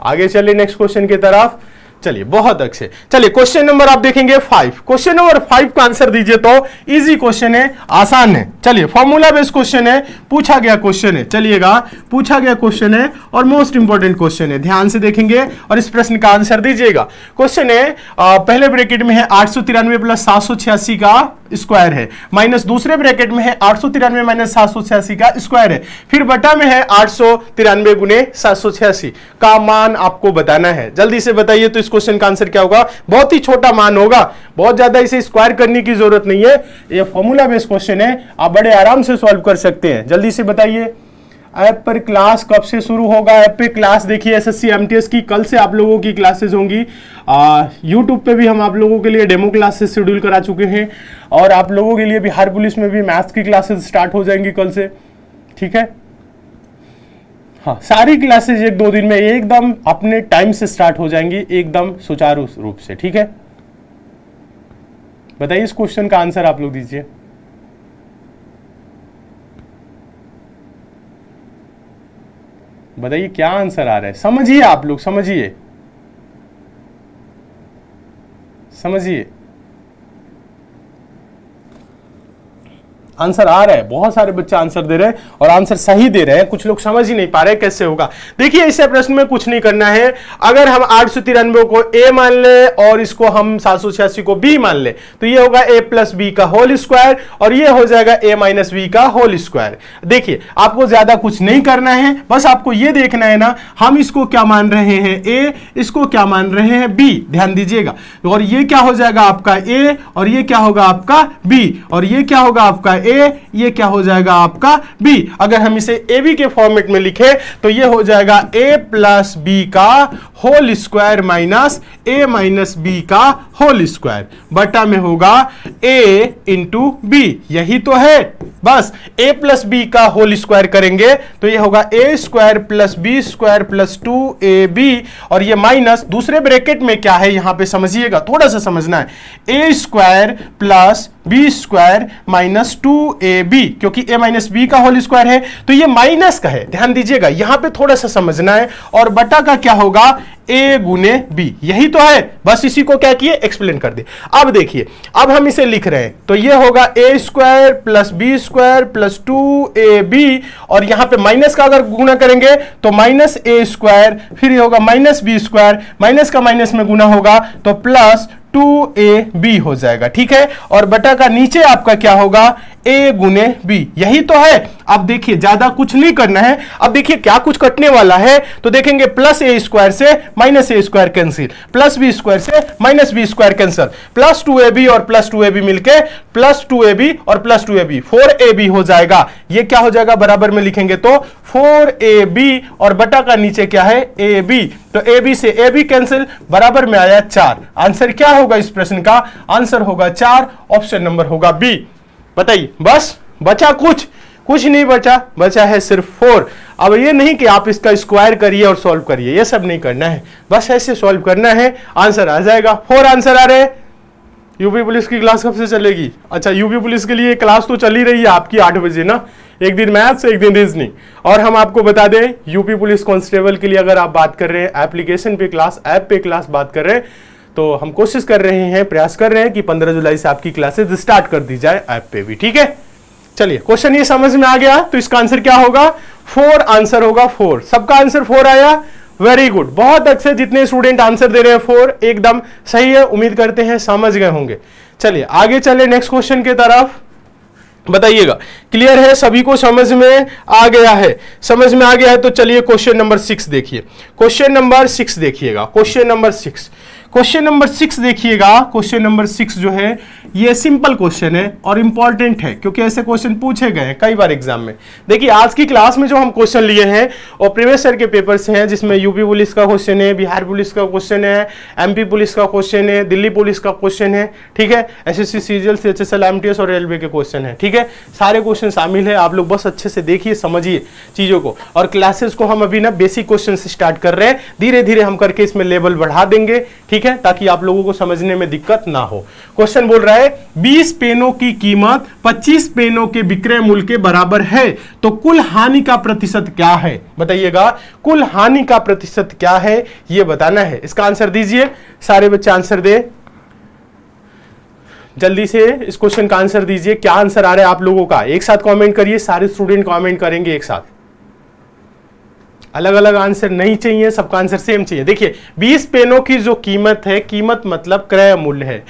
आगे चले नेक्स्ट क्वेश्चन की तरफ़। चलिए, बहुत अच्छे। चलिए क्वेश्चन नंबर आप देखेंगे फाइव क्वेश्चन नंबर फाइव का आंसर दीजिए तो इजी क्वेश्चन है, आसान है। चलिए फॉर्मूला बेस्ड क्वेश्चन है, पूछा गया क्वेश्चन है। चलिएगा, पूछा गया क्वेश्चन है और मोस्ट इंपॉर्टेंट क्वेश्चन है। ध्यान से देखेंगे और इस प्रश्न का आंसर दीजिएगा। क्वेश्चन है पहले ब्रेकेट में है आठ प्लस सात का स्क्वायर है। माइनस दूसरे ब्रैकेट में है आठ सौ तिरानवे माइनस सात सौ छियासी का स्क्वायर है। फिर बटा में है आठ सौ तिरानवे गुने सात सौ छियासी का मान आपको बताना है। जल्दी से बताइए तो इस क्वेश्चन का आंसर क्या होगा? बहुत ही छोटा मान होगा। बहुत ज़्यादा इसे स्क्वायर करने की ज़रूरत नहीं है। यह फॉर्मूला बेस्ड क्वेश्चन है। आप बड़े आराम से सॉल्व कर सकते हैं। जल्दी से बताइए। ऐप पर क्लास कब से शुरू होगा? ऐप पे क्लास देखिए एस एस सी की। कल से आप लोगों की क्लासेस होंगी। यूट्यूब पे भी हम आप लोगों के लिए डेमो क्लासेस शेड्यूल करा चुके हैं। और आप लोगों के लिए बिहार पुलिस में भी मैथ्स की क्लासेस स्टार्ट हो जाएँगी कल से। ठीक है? हाँ सारी क्लासेज एक दो दिन में एकदम अपने टाइम से स्टार्ट हो जाएँगी, एकदम सुचारू रूप से। ठीक है? बताइए इस क्वेश्चन का आंसर आप लोग दीजिए। बताइए क्या आंसर आ रहा है? समझिए आप लोग समझिए। समझिए। आंसर आ रहा है, बहुत सारे बच्चे आंसर दे रहे हैं और आंसर सही दे रहे हैं, कुछ लोग समझ ही नहीं पा रहे कैसे होगा। देखिए, इसे प्रश्न में कुछ नहीं करना है। अगर हम आठ सौ तिरानवे को ए मान ले और इसको हम सात सौ छियासी को बी मान ले तो ये होगा ए प्लस बी का होल स्क्वायर और ये हो जाएगा ए माइनस बी का होल स्क्वायर देखिए, आपको ज़्यादा कुछ नहीं करना है, बस आपको ये देखना है ना, हम इसको क्या मान रहे हैं? ए इसको क्या मान रहे हैं? बी ध्यान दीजिएगा। और ये क्या हो जाएगा आपका ए और ये क्या होगा आपका बी और ये क्या होगा आपका ए, ये क्या हो जाएगा आपका बी। अगर हम इसे ए बी के फॉर्मेट में लिखे तो ये हो जाएगा ए प्लस बी का whole square minus A minus B का होल स्क्वायर बटा में होगा ए इंटू बी यही तो है। बस ए प्लस बी का होल स्क्वायर करेंगे तो ये होगा A square plus B square plus two A B और ये माइनस दूसरे ब्रैकेट में क्या है, यहाँ पे समझिएगा, थोड़ा सा समझना है। A square plus B square minus two A B क्योंकि ए माइनस बी का होल स्क्वायर है तो ये माइनस का है। ध्यान दीजिएगा, यहाँ पे थोड़ा सा समझना है। और बटा का क्या होगा? ए गुने बी यही तो है। बस इसी को क्या किए? एक्सप्लेन कर दे। अब देखिए, अब हम इसे लिख रहे हैं। तो ये होगा A square plus B square plus two A B और यहाँ पे माइनस का अगर गुना करेंगे तो माइनस ए स्क्वायर फिर ये होगा माइनस बी स्क्वायर माइनस का माइनस में गुना होगा तो प्लस टू ए बी हो जाएगा। ठीक है? और बटा का नीचे आपका क्या होगा? ए गुने बी यही तो है। अब देखिए, ज़्यादा कुछ नहीं करना है। अब देखिए क्या कुछ कटने वाला है। तो देखेंगे प्लस ए स्क्वायर से minus A square cancel plus B square से minus B square cancel plus two A B और प्लस टू ए बी मिलके प्लस टू ए बी और plus two A B four A B हो जाएगा। ये क्या हो जाएगा? बराबर में लिखेंगे तो फोर ए बी और बटा का नीचे क्या है? ए बी तो ए बी से ए बी कैंसिल बराबर में आया चार। आंसर क्या होगा इस प्रश्न का? आंसर होगा चार। ऑप्शन नंबर होगा बी बताइए। बस? बचा कुछ? कुछ नहीं बचा बचा है सिर्फ़ फोर। अब ये नहीं कि आप इसका स्क्वायर करिए और सॉल्व करिए, ये सब नहीं करना है। बस ऐसे सॉल्व करना है आंसर आ जाएगा। फोर आंसर आ रहे यूपी पुलिस की क्लास कब से चलेगी? अच्छा यूपी पुलिस के लिए क्लास तो चल ही रही है आपकी आठ बजे ना? एक दिन मैथ्स एक दिन रीजनिंग और हम आपको बता दें यूपी पुलिस कांस्टेबल के लिए अगर आप बात कर रहे हैं एप्लीकेशन पे क्लास ऐप पे क्लास बात कर रहे हैं तो हम कोशिश कर रहे हैं, प्रयास कर रहे हैं कि 15 जुलाई से आपकी क्लासेस स्टार्ट कर दी जाए ऐप पे भी, ठीक है? चलिए क्वेश्चन ये समझ में आ गया तो इसका आंसर क्या होगा? फोर आंसर होगा फोर सबका आंसर फोर आया? वेरी गुड बहुत अच्छे जितने स्टूडेंट आंसर दे रहे हैं फोर एकदम सही है, उम्मीद करते हैं समझ गए होंगे। चलिए, आगे चले नेक्स्ट क्वेश्चन की तरफ़। बताइएगा। क्लियर है? सभी को समझ में आ गया है। समझ में आ गया है तो चलिए क्वेश्चन नंबर सिक्स देखिए। क्वेश्चन नंबर सिक्स देखिएगा। Question number six question number six देखिएगा। क्वेश्चन नंबर सिक्स जो है, ये सिंपल क्वेश्चन है और इंपॉर्टेंट है, क्योंकि ऐसे क्वेश्चन पूछे गए हैं कई बार एग्ज़ाम में। देखिए, आज की क्लास में जो हम क्वेश्चन लिए हैं और प्रीवियस सर के पेपर से हैं, जिसमें यूपी पुलिस का क्वेश्चन है बिहार पुलिस का क्वेश्चन है एमपी पुलिस का क्वेश्चन है दिल्ली पुलिस का क्वेश्चन है, ठीक है? S S C C H S L M T S और रेलवे के क्वेश्चन है, ठीक है? सारे क्वेश्चन शामिल है, आप लोग बस अच्छे से देखिए, समझिए चीज़ों को। और क्लासेस को हम अभी ना बेसिक क्वेश्चन स्टार्ट कर रहे हैं धीरे धीरे हम करके इसमें लेवल बढ़ा देंगे, ठीक है, ताकि आप लोगों को समझने में दिक्कत ना हो। क्वेश्चन बोल रहा है 20 पेनों की कीमत 25 पेनों के विक्रय मूल्य के बराबर है तो कुल हानि का प्रतिशत क्या है? बताइएगा, कुल हानि का प्रतिशत क्या है? यह बताना है। इसका आंसर दीजिए। सारे बच्चे आंसर दे। जल्दी से इस क्वेश्चन का आंसर दीजिए। क्या आंसर आ रहा है आप लोगों का? एक साथ कमेंट करिए, सारे स्टूडेंट कमेंट करेंगे एक साथ। अलग अलग आंसर नहीं चाहिए, सबका आंसर सेम चाहिए। देखिए 20 पेनों की जो कीमत है, कीमत मतलब क्रय मूल्य है।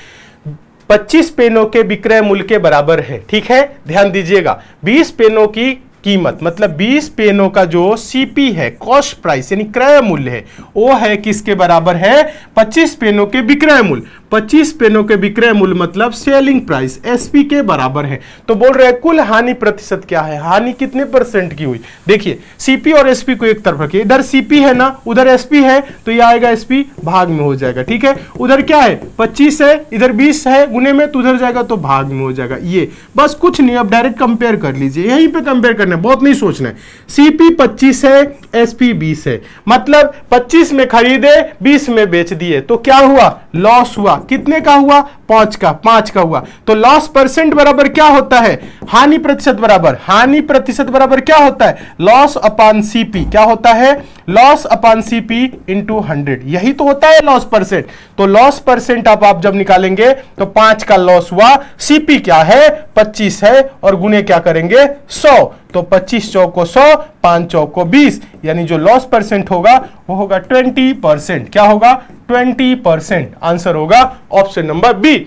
25 पेनों के विक्रय मूल्य के बराबर है, ठीक है? ध्यान दीजिएगा। 20 पेनों की कीमत मतलब 20 पेनों का जो सीपी है कॉस्ट प्राइस यानी क्रय मूल्य है, वो है किसके बराबर है? 25 पेनों के विक्रय मूल्य। 25 पेनों के विक्रय मूल्य मतलब सेलिंग प्राइस एसपी के बराबर है। तो बोल रहे हैं, कुल हानि प्रतिशत क्या है? हानि कितने परसेंट की हुई? देखिए सीपी और एसपी को एक तरफ़ रखिए। इधर सीपी है ना, उधर एसपी है तो ये आएगा एसपी भाग में हो जाएगा, ठीक है? उधर क्या है? 25 है, इधर 20 है, गुने में तो उधर जाएगा तो भाग में हो जाएगा। ये, बस कुछ नहीं, अब डायरेक्ट कंपेयर कर लीजिए। यहीं पे कंपेयर करना है, बहुत नहीं सोचना है। सीपी पच्चीस है एसपी बीस है। मतलब पच्चीस में खरीदे, बीस में बेच दिए। तो क्या हुआ? लॉस हुआ। कितने का हुआ? पाँच का पाँच का हुआ। तो लॉस परसेंट बराबर क्या होता है? हानि प्रतिशत बराबर। हानि प्रतिशत बराबर क्या होता है? लॉस अपान सीपी क्या होता है? Loss upon CP into hundred यही तो होता है लॉस परसेंट तो लॉस परसेंट आप, आप जब निकालेंगे तो पाँच का लॉस हुआ। सीपी क्या है? पच्चीस है। और गुने क्या करेंगे? सौ। तो पच्चीस चौक को सौ पाँच चौक को बीस। यानी जो लॉस परसेंट होगा वो होगा ट्वेंटी परसेंट क्या होगा? ट्वेंटी परसेंट आंसर होगा ऑप्शन नंबर बी।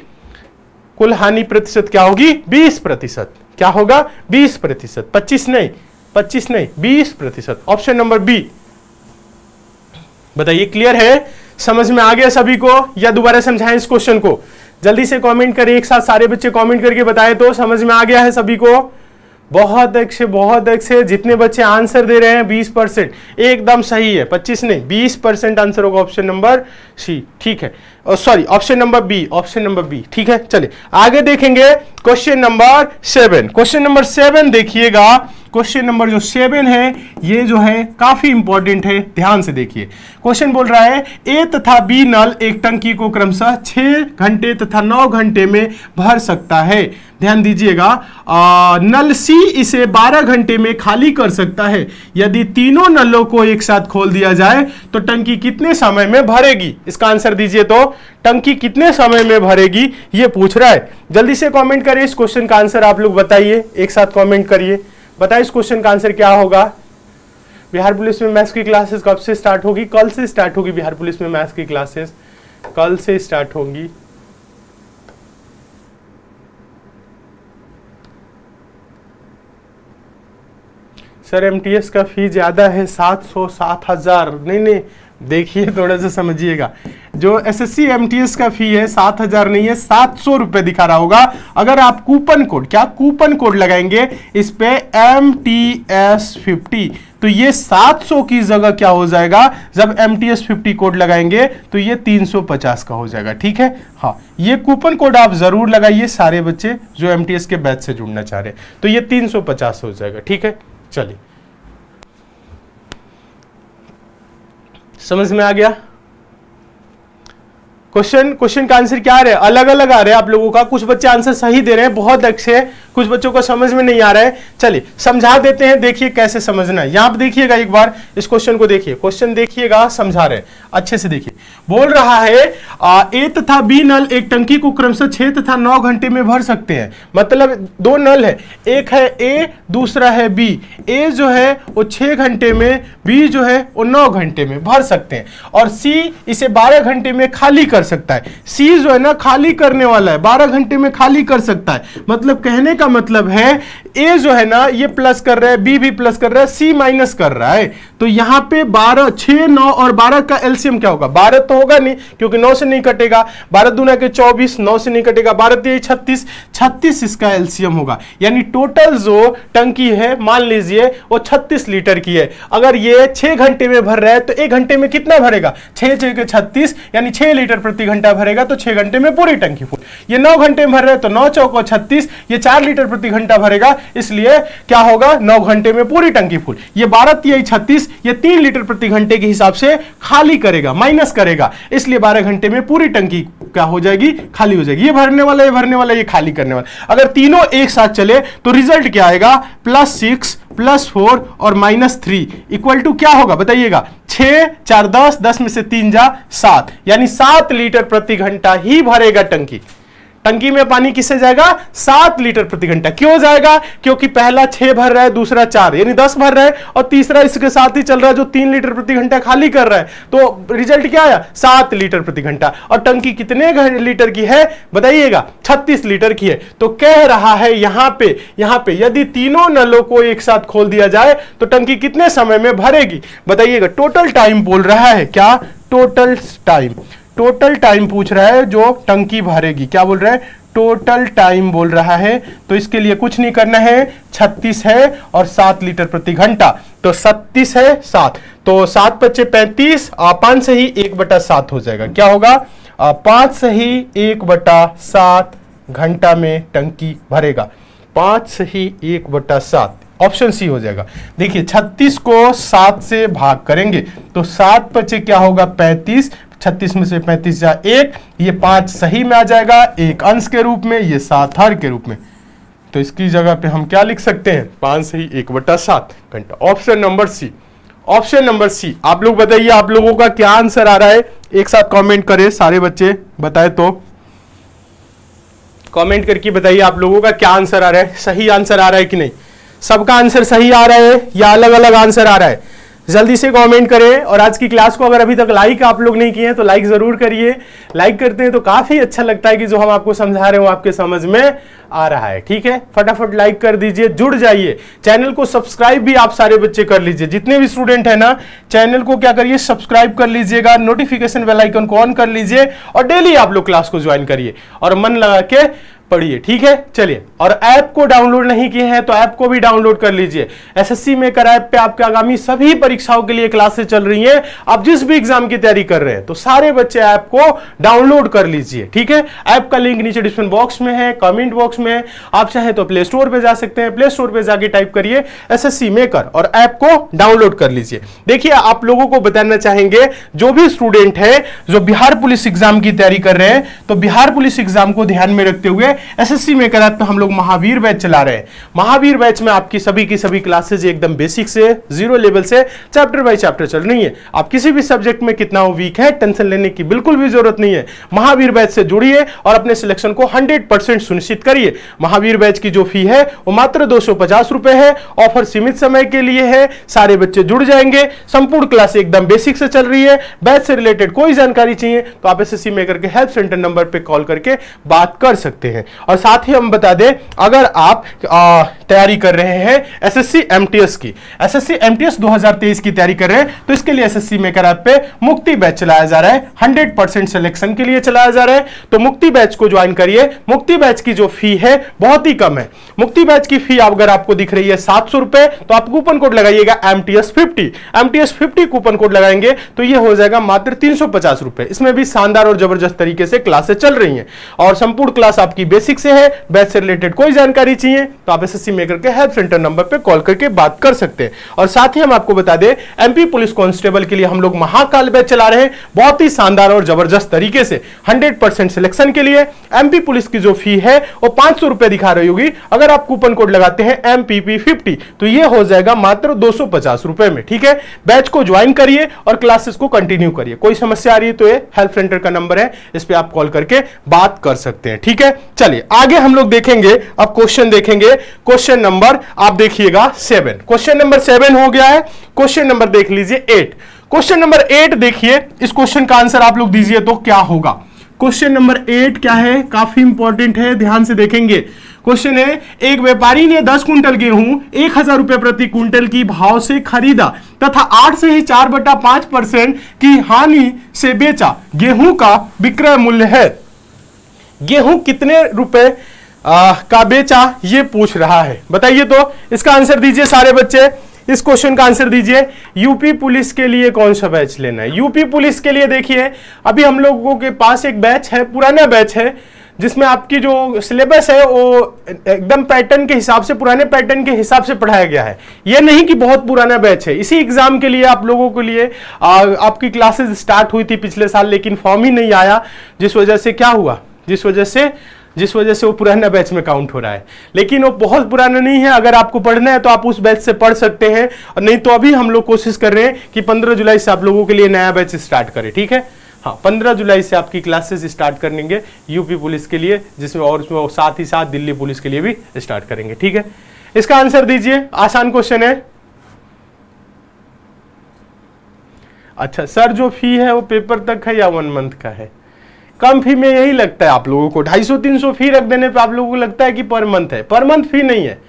कुल हानि प्रतिशत क्या होगी? बीस प्रतिशत। क्या होगा? बीस प्रतिशत। पच्चीस नहीं। पच्चीस नहीं। बीस प्रतिशत। Option number B. बताइए, क्लियर है? समझ में आ गया सभी को? या दोबारा समझाएँ इस क्वेश्चन को? जल्दी से कमेंट करें, एक साथ सारे बच्चे कमेंट करके बताएँ तो समझ में आ गया है सभी को। बहुत अच्छे बहुत अच्छे जितने बच्चे आंसर दे रहे हैं 20 परसेंट। एकदम सही है। 25 नहीं 20 परसेंट आंसर होगा ऑप्शन नंबर सी ठीक है। Sorry option number B option number B ठीक है? चलिए, आगे देखेंगे question number seven question number seven देखिएगा। क्वेश्चन नंबर जो सेवन है, ये जो है काफ़ी इंपॉर्टेंट है, ध्यान से देखिए। क्वेश्चन बोल रहा है ए तथा बी नल एक टंकी को क्रमशः छह घंटे तथा नौ घंटे में भर सकता है। ध्यान दीजिएगा नल सी इसे 12 घंटे में खाली कर सकता है। यदि तीनों नलों को एक साथ खोल दिया जाए तो टंकी कितने समय में भरेगी? इसका आंसर दीजिए तो टंकी कितने समय में भरेगी, ये पूछ रहा है। जल्दी से कमेंट करिए, इस क्वेश्चन का आंसर आप लोग बताइए, एक साथ कमेंट करिए। बताइए इस क्वेश्चन का आंसर क्या होगा? बिहार पुलिस में मैथ्स की क्लासेस कब से स्टार्ट होगी? कल से स्टार्ट होगी बिहार पुलिस में मैथ्स की क्लासेस कल से स्टार्ट होंगी। सर एमटीएस का फ़ी ज़्यादा है, सात सौ सात हज़ार। नहीं नहीं देखिए थोड़ा सा समझिएगा। जो एस एस सी का फ़ी है, सात हज़ार नहीं है, सात सौ रुपए दिखा रहा होगा। अगर आप कूपन कोड क्या कूपन कोड लगाएँगे? इस पे एम टी एस फिफ्टी तो ये 700 की जगह क्या हो जाएगा? जब M T S fifty code लगाएँगे तो ये 350 का हो जाएगा। ठीक है? हाँ ये कूपन कोड आप ज़रूर लगाइए, सारे बच्चे जो एम टी एस के बैच से जुड़ना चाह रहे हैं। तो ये 350 हो जाएगा। ठीक है? चलिए। समझ में आ गया? क्वेश्चन क्वेश्चन का आंसर क्या आ रहा है? अलग अलग आ रहे हैं आप लोगों का। कुछ बच्चे आंसर सही दे रहे हैं बहुत अच्छे हैं। कुछ बच्चों को समझ में नहीं आ रहा है। चलिए समझा देते हैं देखिए कैसे समझना है। यहाँ पर देखिएगा एक बार इस क्वेश्चन को देखिए। क्वेश्चन देखिएगा समझा रहे अच्छे से देखिए। बोल रहा है आ, ए तथा बी नल एक टंकी को क्रमशः छह तथा नौ घंटे में भर सकते हैं। मतलब दो नल है। एक है ए दूसरा है बी। ए जो है वो छह घंटे में बी जो है वो नौ घंटे में भर सकते हैं। और सी इसे बारह घंटे में खाली कर सकता है। सी जो है ना, खाली करने वाला है। बारह घंटे में खाली कर सकता है। मतलब कहने का मतलब है ए जो है ना, ये प्लस कर रहा है बी भी प्लस कर रहा है सी माइनस कर रहा है। तो यहाँ पे बारह, छह, नौ और बारह का एलसीएम क्या होगा? बारह तो होगा नहीं, क्योंकि नौ से नहीं कटेगा। बारह दुना के चौबीस, नौ से नहीं कटेगा। बारह तीन छत्तीस छत्तीस इसका एलसीएम होगा। यानी टोटल जो टंकी है, मान लीजिए, वो छत्तीस लीटर की है। अगर ये छह घंटे में भर रहा है तो एक घंटे में कितना भरेगा? छह छह के छत्तीस, यानी छह लीटर प्रति घंटा भरेगा तो छह घंटे में पूरी टंकी फुल। ये नौ घंटे में भर रहा तो नौ चौको छत्तीस, ये चार लीटर प्रति घंटा भरेगा, इसलिए क्या होगा, नौ घंटे में पूरी टंकी फुल। ये बारह तीन छत्तीस, ये तीन लीटर प्रति घंटे के हिसाब से खाली करेगा, माइनस करेगा, इसलिए बारह घंटे में पूरी टंकी क्या हो जाएगी, खाली हो जाएगी। ये भरने वाला, ये भरने वाला, ये खाली करने वाला। अगर तीनों एक साथ चले तो रिज़ल्ट क्या आएगा, प्लस सिक्स प्लस फोर और माइनस थ्री इक्वल टू क्या होगा? बताइएगा। छ चार, दस दस में से तीन जा सात। यानी सात लीटर प्रति घंटा ही भरेगा टंकी। टंकी में पानी किससे जाएगा? सात लीटर प्रति घंटा। क्यों जाएगा? क्योंकि पहला छह भर रहा है, दूसरा चार, यानी दस भर रहा है, और तीसरा इसके साथ ही चल रहा है जो तीन लीटर प्रति घंटा खाली कर रहा है। तो रिज़ल्ट क्या आया? सात लीटर प्रति घंटा। और टंकी कितने लीटर की है? बताइएगा। छत्तीस लीटर की है। तो कह रहा है यहाँ पे यहाँ पे, यदि तीनों नलों को एक साथ खोल दिया जाए तो टंकी कितने समय में भरेगी? बताइएगा। टोटल टाइम बोल रहा है क्या? टोटल टाइम टोटल टाइम पूछ रहा है जो टंकी भरेगी। क्या बोल रहा है? टोटल टाइम बोल रहा है। तो इसके लिए कुछ नहीं करना है। 36 है और 7 लीटर प्रति घंटा। तो 37 है 7 तो सात पच्चे पैंतीस पाँच से ही एक बटा सात हो जाएगा। क्या होगा? पाँच से ही एक बटा सात घंटा में टंकी भरेगा। पाँच से ही एक बटा सात। ऑप्शन सी हो जाएगा। देखिए 36 को सात से भाग करेंगे। तो सात पचे क्या होगा? 35 छत्तीस में से पैंतीस या एक, ये पाँच सही में आ जाएगा, एक अंश के रूप में, ये सात हर के रूप में। तो इसकी जगह पे हम क्या लिख सकते हैं? पाँच सही, एक बटा सात। घंटा। Option number C. Option number C, आप लोग बताइए, आप लोगों का क्या आंसर आ रहा है? एक साथ कमेंट करें, सारे बच्चे, बताए तो। कमेंट करके बताइए आप लोगों का क्या आंसर आ रहा है? सही आंसर आ रहा है कि नहीं? सबका आंसर सही आ रहा है या अलग अलग आंसर आ रहा है? जल्दी से कमेंट करें। और आज की क्लास को अगर अभी तक लाइक आप लोग नहीं किए हैं तो लाइक ज़रूर करिए। लाइक करते हैं तो काफ़ी अच्छा लगता है कि जो हम आपको समझा रहे हो आपके समझ में आ रहा है। ठीक है? फटाफट लाइक कर दीजिए, जुड़ जाइए। चैनल को सब्सक्राइब भी आप सारे बच्चे कर लीजिए। जितने भी स्टूडेंट है ना चैनल को क्या करिए सब्सक्राइब कर लीजिएगा नोटिफिकेशन बेल आइकन को ऑन कर लीजिए, और डेली आप लोग क्लास को ज्वाइन करिए। और मन लगा के पढ़िए, ठीक है? चलिए, और ऐप को डाउनलोड नहीं किए हैं तो ऐप को भी डाउनलोड कर लीजिए। एसएससी मेकर ऐप पे आपके आगामी सभी परीक्षाओं के लिए क्लासेस चल रही हैं। आप जिस भी एग्ज़ाम की तैयारी कर रहे हैं तो सारे बच्चे ऐप को डाउनलोड कर लीजिए, ठीक है? ऐप का लिंक नीचे डिस्क्रिप्शन बॉक्स में है कमेंट बॉक्स में है। आप चाहे तो प्ले स्टोर पर जा सकते हैं। प्ले स्टोर पर जाके टाइप करिए एसएससी मेकर और ऐप को डाउनलोड कर लीजिए। देखिए, आप लोगों को बताना चाहेंगे, जो भी स्टूडेंट है, जो बिहार पुलिस एग्ज़ाम की तैयारी कर रहे हैं तो बिहार पुलिस एग्ज़ाम को ध्यान में रखते हुए एसएससी में करा तो हम लोग महावीर बैच चला रहे हैं। महावीर बैच में आपकी सभी की सभी क्लासेज एकदम बेसिक से ज़ीरो लेवल से चैप्टर बाय चैप्टर चल रही है। आप किसी भी सब्जेक्ट में कितना वीक है टेंशन लेने की बिल्कुल भी ज़रूरत नहीं है। महावीर बैच से जुड़िए और अपने सिलेक्शन को हंड्रेड सुनिश्चित करिए। महावीर बैच की जो फ़ी है, वो मात्र दो है। ऑफ़र सीमित समय के लिए है, सारे बच्चे जुड़ जाएँगे। संपूर्ण क्लास एकदम बेसिक से चल रही है। बैच से रिलेटेड कोई जानकारी चाहिए तो आप एस मेकर के हेल्प सेंटर नंबर पर कॉल करके बात कर सकते हैं। और साथ ही हम बता दें, अगर आप तैयारी कर रहे हैं एसएससी एमटीएस की। एसएससी एमटीएस 2023 की तैयारी कर रहे हैं तो इसके लिए एसएससी मेकर ऐप पे मुक्ति बैच चलाया जा रहा है। 100 परसेंट सिलेक्शन के लिए चलाया जा रहा है। तो मुक्ति बैच को ज्वाइन करिए। मुक्ति बैच की जो फ़ी है, बहुत ही कम है। मुक्ति बैच की फ़ी अगर आपको दिख रही है सात सौ रुपए तो आप कूपन कोड लगाइएगा MTS fifty M T S fifty coupon code लगाएँगे तो ये हो जाएगा मात्र तीन सौ पचास रुपए। इसमें भी शानदार और ज़बरदस्त तरीके से क्लासेस चल रही हैं। और संपूर्ण क्लास आपकी बेसिक से है बैच से रिलेटेड कोई जानकारी चाहिए तो आप एसएससी मेकर के हेल्प सेंटर नंबर पे कॉल करके बात कर सकते हैं। और साथ ही हम आपको बता दें एमपी पुलिस कांस्टेबल के लिए हम लोग महाकाल बैच चला रहे हैं, बहुत ही शानदार और ज़बरदस्त तरीके से। 100 परसेंट सिलेक्शन के लिए एमपी पुलिस की जो फ़ी है, वो पाँच सौ रुपए दिखा रही होगी। अगर आप कूपन कोड लगाते हैं एमपीपी फिफ्टी तो ये हो जाएगा मात्र दो सौ पचास रुपए में, ठीक है? बैच को ज्वाइन करिए और क्लासेस को कंटिन्यू करिए। कोई समस्या आ रही है तो ये हेल्प सेंटर का नंबर है, इस पर आप कॉल करके बात कर सकते हैं, ठीक है? चलिए, आगे हम लोग देखेंगे, अब क्वेश्चन देखेंगे। क्वेश्चन नंबर आप देखिएगा सेवन क्वेश्चन नंबर सेवन हो गया है। क्वेश्चन नंबर देख लीजिए एट क्वेश्चन नंबर एट देखिए, इस क्वेश्चन का आंसर आप लोग दीजिए तो क्या होगा? क्वेश्चन नंबर एट क्या है? काफ़ी इंपॉर्टेंट है, ध्यान से देखेंगे। क्वेश्चन है, एक व्यापारी ने 10 कुंटल गेहूँ, एक हज़ार रुपए प्रति कुंटल की भाव से खरीदा, तथा आठ से ही चार बटा पाँच परसेंट की हानि से बेचा। गेहूँ का विक्रय मूल्य है। गेहूँ कितने रुपए का बेचा ये पूछ रहा है। बताइए तो इसका आंसर दीजिए सारे बच्चे। इस क्वेश्चन का आंसर दीजिए यूपी पुलिस के लिए कौन सा बैच लेना है? यूपी पुलिस के लिए देखिए अभी हम लोगों के पास एक बैच है पुराना बैच है जिसमें आपकी जो सिलेबस है वो एकदम पैटर्न के हिसाब से पुराने पैटर्न के हिसाब से पढ़ाया गया है। ये नहीं कि बहुत पुराना बैच है। इसी एग्ज़ाम के लिए आप लोगों के लिए आ, आपकी क्लासेस स्टार्ट हुई थी पिछले साल लेकिन फॉर्म ही नहीं आया जिस वजह से क्या हुआ? जिस वजह से, जिस वजह से वो पुराना बैच में काउंट हो रहा है। लेकिन वो बहुत पुराना नहीं है। अगर आपको पढ़ना है तो आप उस बैच से पढ़ सकते हैं। और नहीं तो अभी हम लोग कोशिश कर रहे हैं कि 15 जुलाई से आप लोगों के लिए नया बैच स्टार्ट करें, ठीक है? हाँ 15 जुलाई से आपकी क्लासेस स्टार्ट करेंगे यूपी पुलिस के लिए, जिसमें और उसमें साथ ही साथ दिल्ली पुलिस के लिए भी स्टार्ट करेंगे, ठीक है? इसका आंसर दीजिए। आसान क्वेश्चन है। अच्छा सर जो फ़ी है वो पेपर तक है या वन मंथ का है? कम फ़ी में यही लगता है आप लोगों को। ढाई सौ, तीन सौ फ़ी रख देने पे आप लोगों को लगता है कि पर मंथ है। पर मंथ फ़ी नहीं है।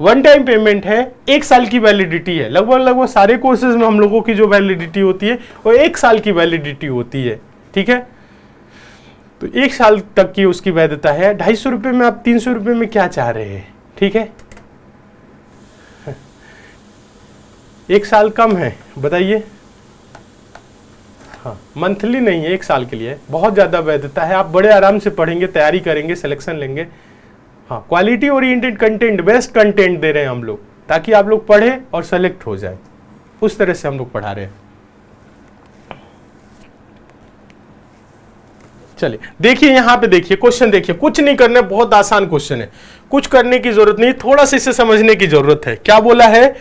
वन टाइम पेमेंट है, एक साल की वैलिडिटी है। लगभग लगभग सारे कोर्सेज में हम लोगों की जो वैलिडिटी होती है, वो एक साल की वैलिडिटी होती है। ठीक है? तो एक साल तक की उसकी वैधता है। ढाई सौ रुपये में आप तीन सौ रुपये में क्या चाह रहे हैं? ठीक है? (laughs) एक साल कम है। बताइए। हाँ। मंथली नहीं है, एक साल के लिए। बहुत ज़्यादा वैधता है। आप बड़े आराम से पढ़ेंगे, तैयारी करेंगे सिलेक्शन लेंगे। हाँ quality oriented content best content दे रहे हैं हम लोग, ताकि आप लोग पढ़े और सेलेक्ट हो जाए। उस तरह से हम लोग पढ़ा रहे हैं। चलिए, देखिए यहाँ पे देखिए क्वेश्चन देखिए। कुछ नहीं करना बहुत आसान क्वेश्चन है। कुछ करने की ज़रूरत नहीं, थोड़ा सा इसे समझने की ज़रूरत है। क्या बोला है?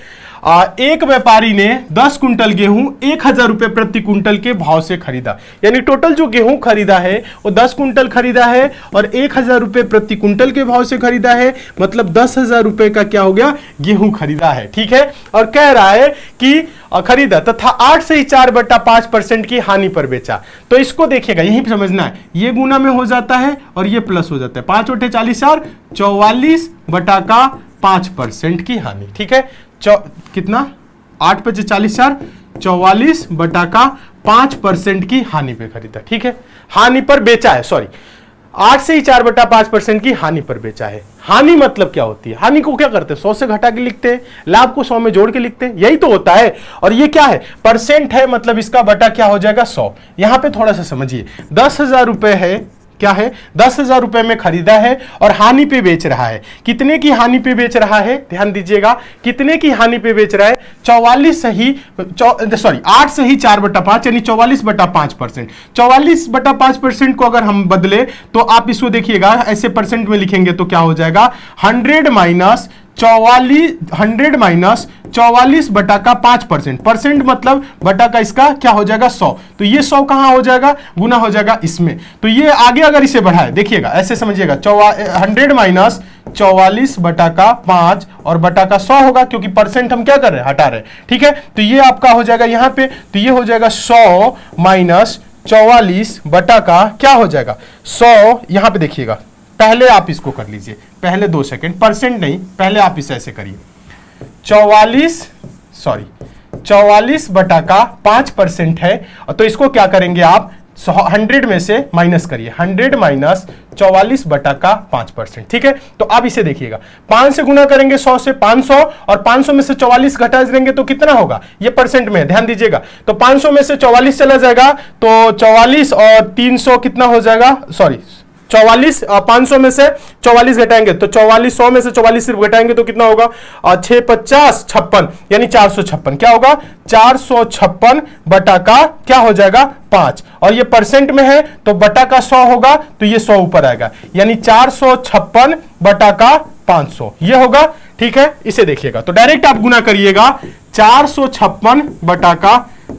एक व्यापारी ने 10 कुंटल गेहूँ, एक हज़ार रुपए प्रति कुंटल के भाव से खरीदा। यानी टोटल जो गेहूँ खरीदा है, वो 10 कुंटल खरीदा है और एक हज़ार रुपए प्रति कुंटल के भाव से खरीदा है। मतलब दस हज़ार रुपए का क्या हो गया? गेहूँ खरीदा है, ठीक है? और कह रहा है कि खरीदा तथा आठ से ही चार बट्टा पाँच परसेंट की हानि पर बेचा। तो इसको देखिएगा, यही समझना है। ये गुना में हो जाता है और ये प्लस हो जाता है। पाँच उठे चालीस चार चौवालीस बटा का पाँच परसेंट की हानि, ठीक है? कितना? आठ पचे चालीस चार चौवालीस बटा का पाँच परसेंट की हानि पे खरीदा, ठीक है? हानि पर बेचा है सॉरी आठ से ही चार बटा पाँच परसेंट की हानि पर बेचा है। हानि मतलब क्या होती है? हानि को क्या करते हैं? सौ से घटा के लिखते हैं, लाभ को सौ में जोड़ के लिखते हैं, यही तो होता है। और ये क्या है? परसेंट है मतलब इसका बटा क्या हो जाएगा? सौ। यहाँ पे थोड़ा सा समझिए। दस हज़ार रुपए है क्या है? दस हज़ार रुपए में खरीदा है और हानि पे बेच रहा है। कितने की हानि पे बेच रहा है? ध्यान दीजिएगा। कितने की हानि पे बेच रहा है? चौवालीस सही सॉरी आठ सही चार बटा पाँच, यानी चौवालीस बटा पाँच परसेंट। चौवालीस बटा पाँच परसेंट को अगर हम बदले तो आप इसको देखिएगा, ऐसे परसेंट में लिखेंगे तो क्या हो जाएगा? हंड्रेड माइनस चौवालीस हंड्रेड माइनस चौवालीस बटा का पाँच परसेंट। परसेंट मतलब बटा का इसका क्या हो जाएगा सौ। तो ये सौ कहाँ हो जाएगा? गुना हो जाएगा इसमें। तो ये आगे अगर इसे बढ़ाए, देखिएगा, ऐसे समझिएगा, चौवा हंड्रेड माइनस चौवालीस बटा का पाँच और बटा का सौ होगा, क्योंकि परसेंट हम क्या कर रहे हैं? हटा रहे हैं। ठीक है? तो ये आपका हो जाएगा यहाँ पे तो ये हो जाएगा सौ माइनस चौवालीस बटा का क्या हो जाएगा? सौ, यहाँ पे देखिएगा। पहले आप इसको कर लीजिए। पहले दो सेकेंड। परसेंट नहीं, पहले आप इसे ऐसे करिए। चौवालीस सॉरी चौवालीस बटा का पाँच परसेंट है। तो इसको क्या करेंगे आप? हंड्रेड में से माइनस करिए। हंड्रेड माइनस चौवालीस बटा का पाँच परसेंट। ठीक है? तो आप इसे देखिएगा। पाँच से गुना करेंगे सौ से पाँच सौ और पाँच सौ में से चौवालीस घटा देंगे तो कितना होगा? ये परसेंट में ध्यान दीजिएगा। तो पाँच सौ में से चौवालीस चला जाएगा तो चौवालीस और तीन सौ कितना हो जाएगा? सॉरी चौवालीस पाँच सौ में से चौवालीस घटाएँगे। तो चौवालीस सौ में से चौवालीस सिर्फ़ घटाएँगे तो कितना होगा? छह पचास छप्पन, यानी चार सौ छप्पन। क्या होगा? चार सौ छप्पन बटा का क्या हो जाएगा? पाँच। और ये परसेंट में है तो बटा का सौ होगा तो ये सौ ऊपर आएगा। यानी चार सौ छप्पन बटा का पाँच सौ। ये होगा, ठीक है? इसे देखिएगा। तो डायरेक्ट आप गुना करिएगा। चार सौ छप्पन बटा का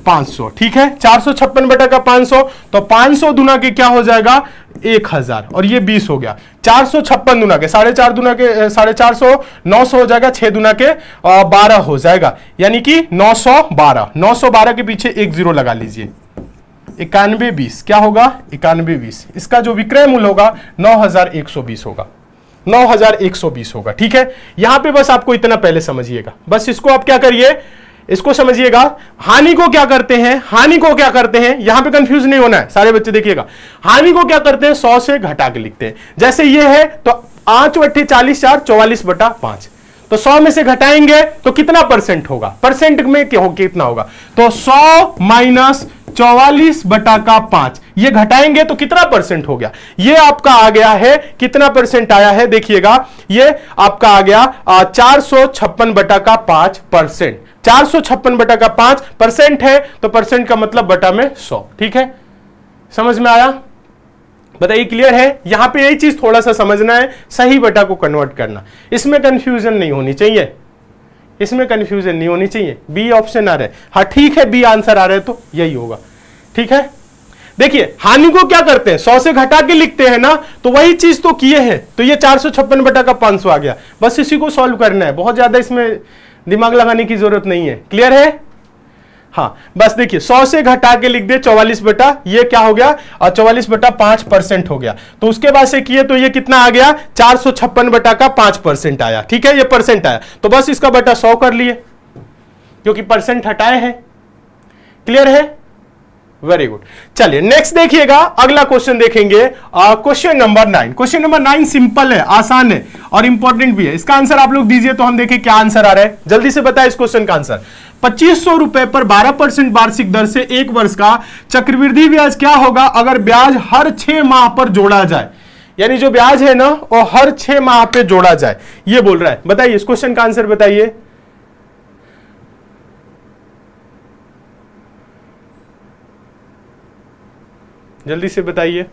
500 ठीक है? चार सौ छप्पन बटा का 500 तो 500 दुना के क्या हो जाएगा? एक हज़ार, और ये 20 हो गया। चार सौ छप्पन दुना के, साढ़े चार दुना के साढ़े चार सौ, नौ सौ हो जाएगा, छह दुना के बारह हो जाएगा। यानी कि नौ सौ बारह, नौ सौ बारह के पीछे एक ज़ीरो लगा लीजिए। इक्यानवे बीस, क्या होगा? इक्यानवे बीस। इसका जो विक्रय मूल्य होगा, नौ हज़ार एक सौ बीस होगा। नौ हज़ार एक सौ बीस होगा, ठीक है? यहाँ पे बस आपको इतना पहले समझिएगा। बस इसको आप क्या करिए इसको समझिएगा, हानि को क्या करते हैं, हानि को क्या करते हैं, यहाँ पे कंफ्यूज नहीं होना है, सारे बच्चे देखिएगा। हानि को क्या करते हैं, सौ से घटा के लिखते हैं। जैसे ये है तो आठ अट्ठे चालीस चार, चौवालीस बटा पाँच। तो सौ में से घटाएँगे तो कितना परसेंट होगा? परसेंट में क्या हो, कितना होगा? तो सौ माइनस चौवालीस बटा का पाँच। ये घटाएँगे तो कितना परसेंट हो गया? ये आपका आ गया है, कितना परसेंट आया है, देखिएगा। ये आपका आ गया चार सौ छप्पन बटा का पाँच परसेंट। चार सौ छप्पन बटा का पाँच परसेंट है तो परसेंट का मतलब बटा में सौ, ठीक है? समझ में आया? बताइए क्लियर है? यहाँ पे यही चीज़ थोड़ा सा समझना है, सही बटा को कन्वर्ट करना। इसमें कंफ्यूजन नहीं होनी चाहिए। इसमें कंफ्यूजन नहीं होनी चाहिए। बी ऑप्शन आ रहा है। हाँ ठीक है बी आंसर आ रहा है तो यही होगा। ठीक है? देखिए, हानि को क्या करते हैं? सौ से घटा के लिखते हैं ना तो वही चीज़ तो किए हैं। तो ये चार सौ छप्पन बटा का पाँच सौ आ गया। बस इसी को सॉल्व करना है। बहुत ज़्यादा इसमें दिमाग लगाने की ज़रूरत नहीं है। क्लियर है? हाँ बस देखिए, सौ से घटा के लिख दे, चौवालीस बटा, ये क्या हो गया? और चौवालीस बटा पाँच परसेंट हो गया। तो उसके बाद से किए तो ये कितना आ गया? चार सौ छप्पन बटा का पाँच परसेंट आया। ठीक है, ये परसेंट आया। तो बस इसका बटा सौ कर लिए, क्योंकि परसेंट हटाए हैं। क्लियर है? वेरी गुड चलिए नेक्स्ट देखिएगा, अगला क्वेश्चन देखेंगे। Question number nine question number nine simple है, आसान है और इंपॉर्टेंट भी है। इसका आंसर आप लोग दीजिए तो हम देखें क्या आंसर आ रहा है। जल्दी से बताए इस क्वेश्चन का आंसर पच्चीस सौ रुपए पर 12 परसेंट वार्षिक दर से एक वर्ष का चक्रवृद्धि ब्याज क्या होगा अगर ब्याज हर छह माह पर जोड़ा जाए? यानी जो ब्याज है ना, वो हर छह माह पे जोड़ा जाए। ये बोल रहा है। बताइए, इस क्वेश्चन का आंसर बताइए। जल्दी से बताइए।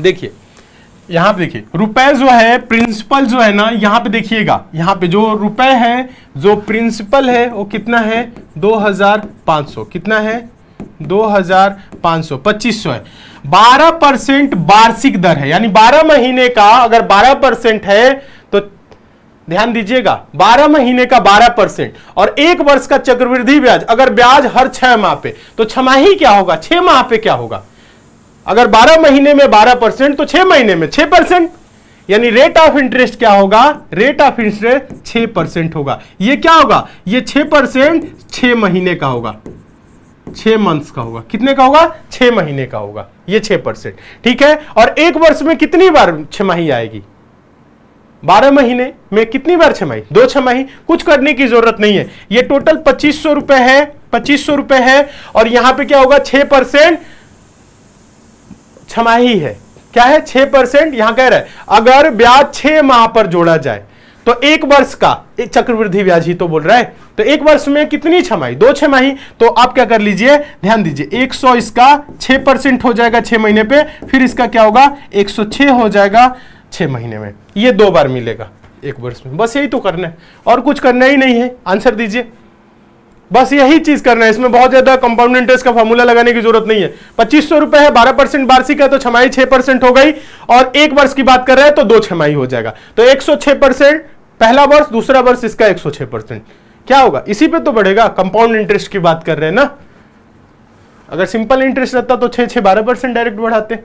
देखिए, यहाँ पे देखिए, रुपए जो है प्रिंसिपल जो है ना, यहाँ पे देखिएगा। यहाँ पे जो रुपए है, जो प्रिंसिपल है, वो कितना है? 2500 कितना है? 2500 2500 है। 12 परसेंट वार्षिक दर है। यानी 12 महीने का अगर 12 परसेंट है तो ध्यान दीजिएगा 12 महीने का 12 परसेंट और एक वर्ष का चक्रवृद्धि ब्याज, अगर ब्याज हर छह माह पे तो छमाही क्या होगा? छह माह पे क्या होगा? अगर 12 महीने में 12 परसेंट तो छह महीने में 6 परसेंट। यानी रेट ऑफ़ इंटरेस्ट क्या होगा? रेट ऑफ़ इंटरेस्ट 6 परसेंट होगा। ये क्या होगा? ये 6 परसेंट छह महीने का होगा। छह मंथ्स का होगा। कितने का होगा? छह महीने का होगा। ये छह परसेंट ठीक है? और एक वर्ष में कितनी बार छमाही आएगी? बारह महीने में कितनी बार छमाही? दो छमाही? कुछ करने की ज़रूरत नहीं है। ये टोटल पच्चीस सौ रुपए है। पच्चीस सौ रुपए है। और यहाँ पे क्या होगा? छह परसेंट छमाही है। क्या है? छह परसेंट यहाँ कह रहा है। अगर ब्याज छह माह पर जोड़ा जाए तो एक वर्ष का, एक चक्रवृद्धि ब्याज ही तो बोल रहा है तो एक वर्ष में कितनी छमाही? दो छमाही। तो आप क्या कर लीजिए, ध्यान दीजिए 100 इसका 6 परसेंट हो जाएगा छह महीने पे, फिर इसका क्या होगा 106 हो जाएगा छह महीने में। ये दो बार मिलेगा एक वर्ष में। बस यही तो करना है। और कुछ करना ही नहीं है। आंसर दीजिए। बस यही चीज़ करना है। इसमें बहुत ज़्यादा कंपाउंड इंटरेस्ट का फॉर्मूला लगाने की ज़रूरत नहीं है। पच्चीस सौ रुपए है, बारह परसेंट वार्षिक है तो छमाही छह परसेंट हो गई। और एक वर्ष की बात कर रहे हैं तो दो छमाही हो जाएगा। तो एक सौ छह परसेंट पहला वर्ष दूसरा वर्ष इसका एक सौ छह परसेंट। क्या होगा? इसी पे तो बढ़ेगा। कंपाउंड इंटरेस्ट की बात कर रहे हैं ना? अगर सिंपल इंटरेस्ट रहता तो छह छह बारह परसेंट डायरेक्ट बढ़ाते।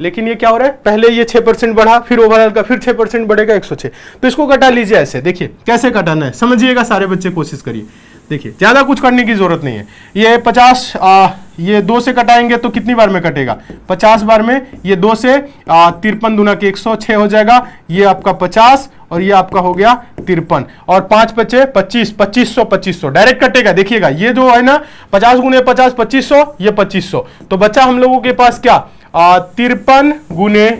लेकिन ये क्या हो रहा है? पहले ये छह परसेंट बढ़ा फिर ओवरऑल का फिर छह परसेंट बढ़ेगा एक सौ छह। तो इसको कटा लीजिए ऐसे। देखिए कैसे कटाना है? समझिएगा सारे बच्चे कोशिश करिए। देखिए ज़्यादा कुछ करने की ज़रूरत नहीं है। ये पचास आ, ये दो से कटाएँगे तो कितनी बार में कटेगा? पचास बार में ये दो से तिरपन दुना के एक सौ छह हो जाएगा। ये आपका पचास और ये आपका हो गया तिरपन। और पाँच बचे पच्चीस पच्चीस सौ पच्चीस सौ। डायरेक्ट कटेगा, देखिएगा, ये जो है ना, पचास गुने पचास, पच्चीस सौ, ये पच्चीस सौ। तो बच्चा हम लोगों के पास क्या? तिरपन गुने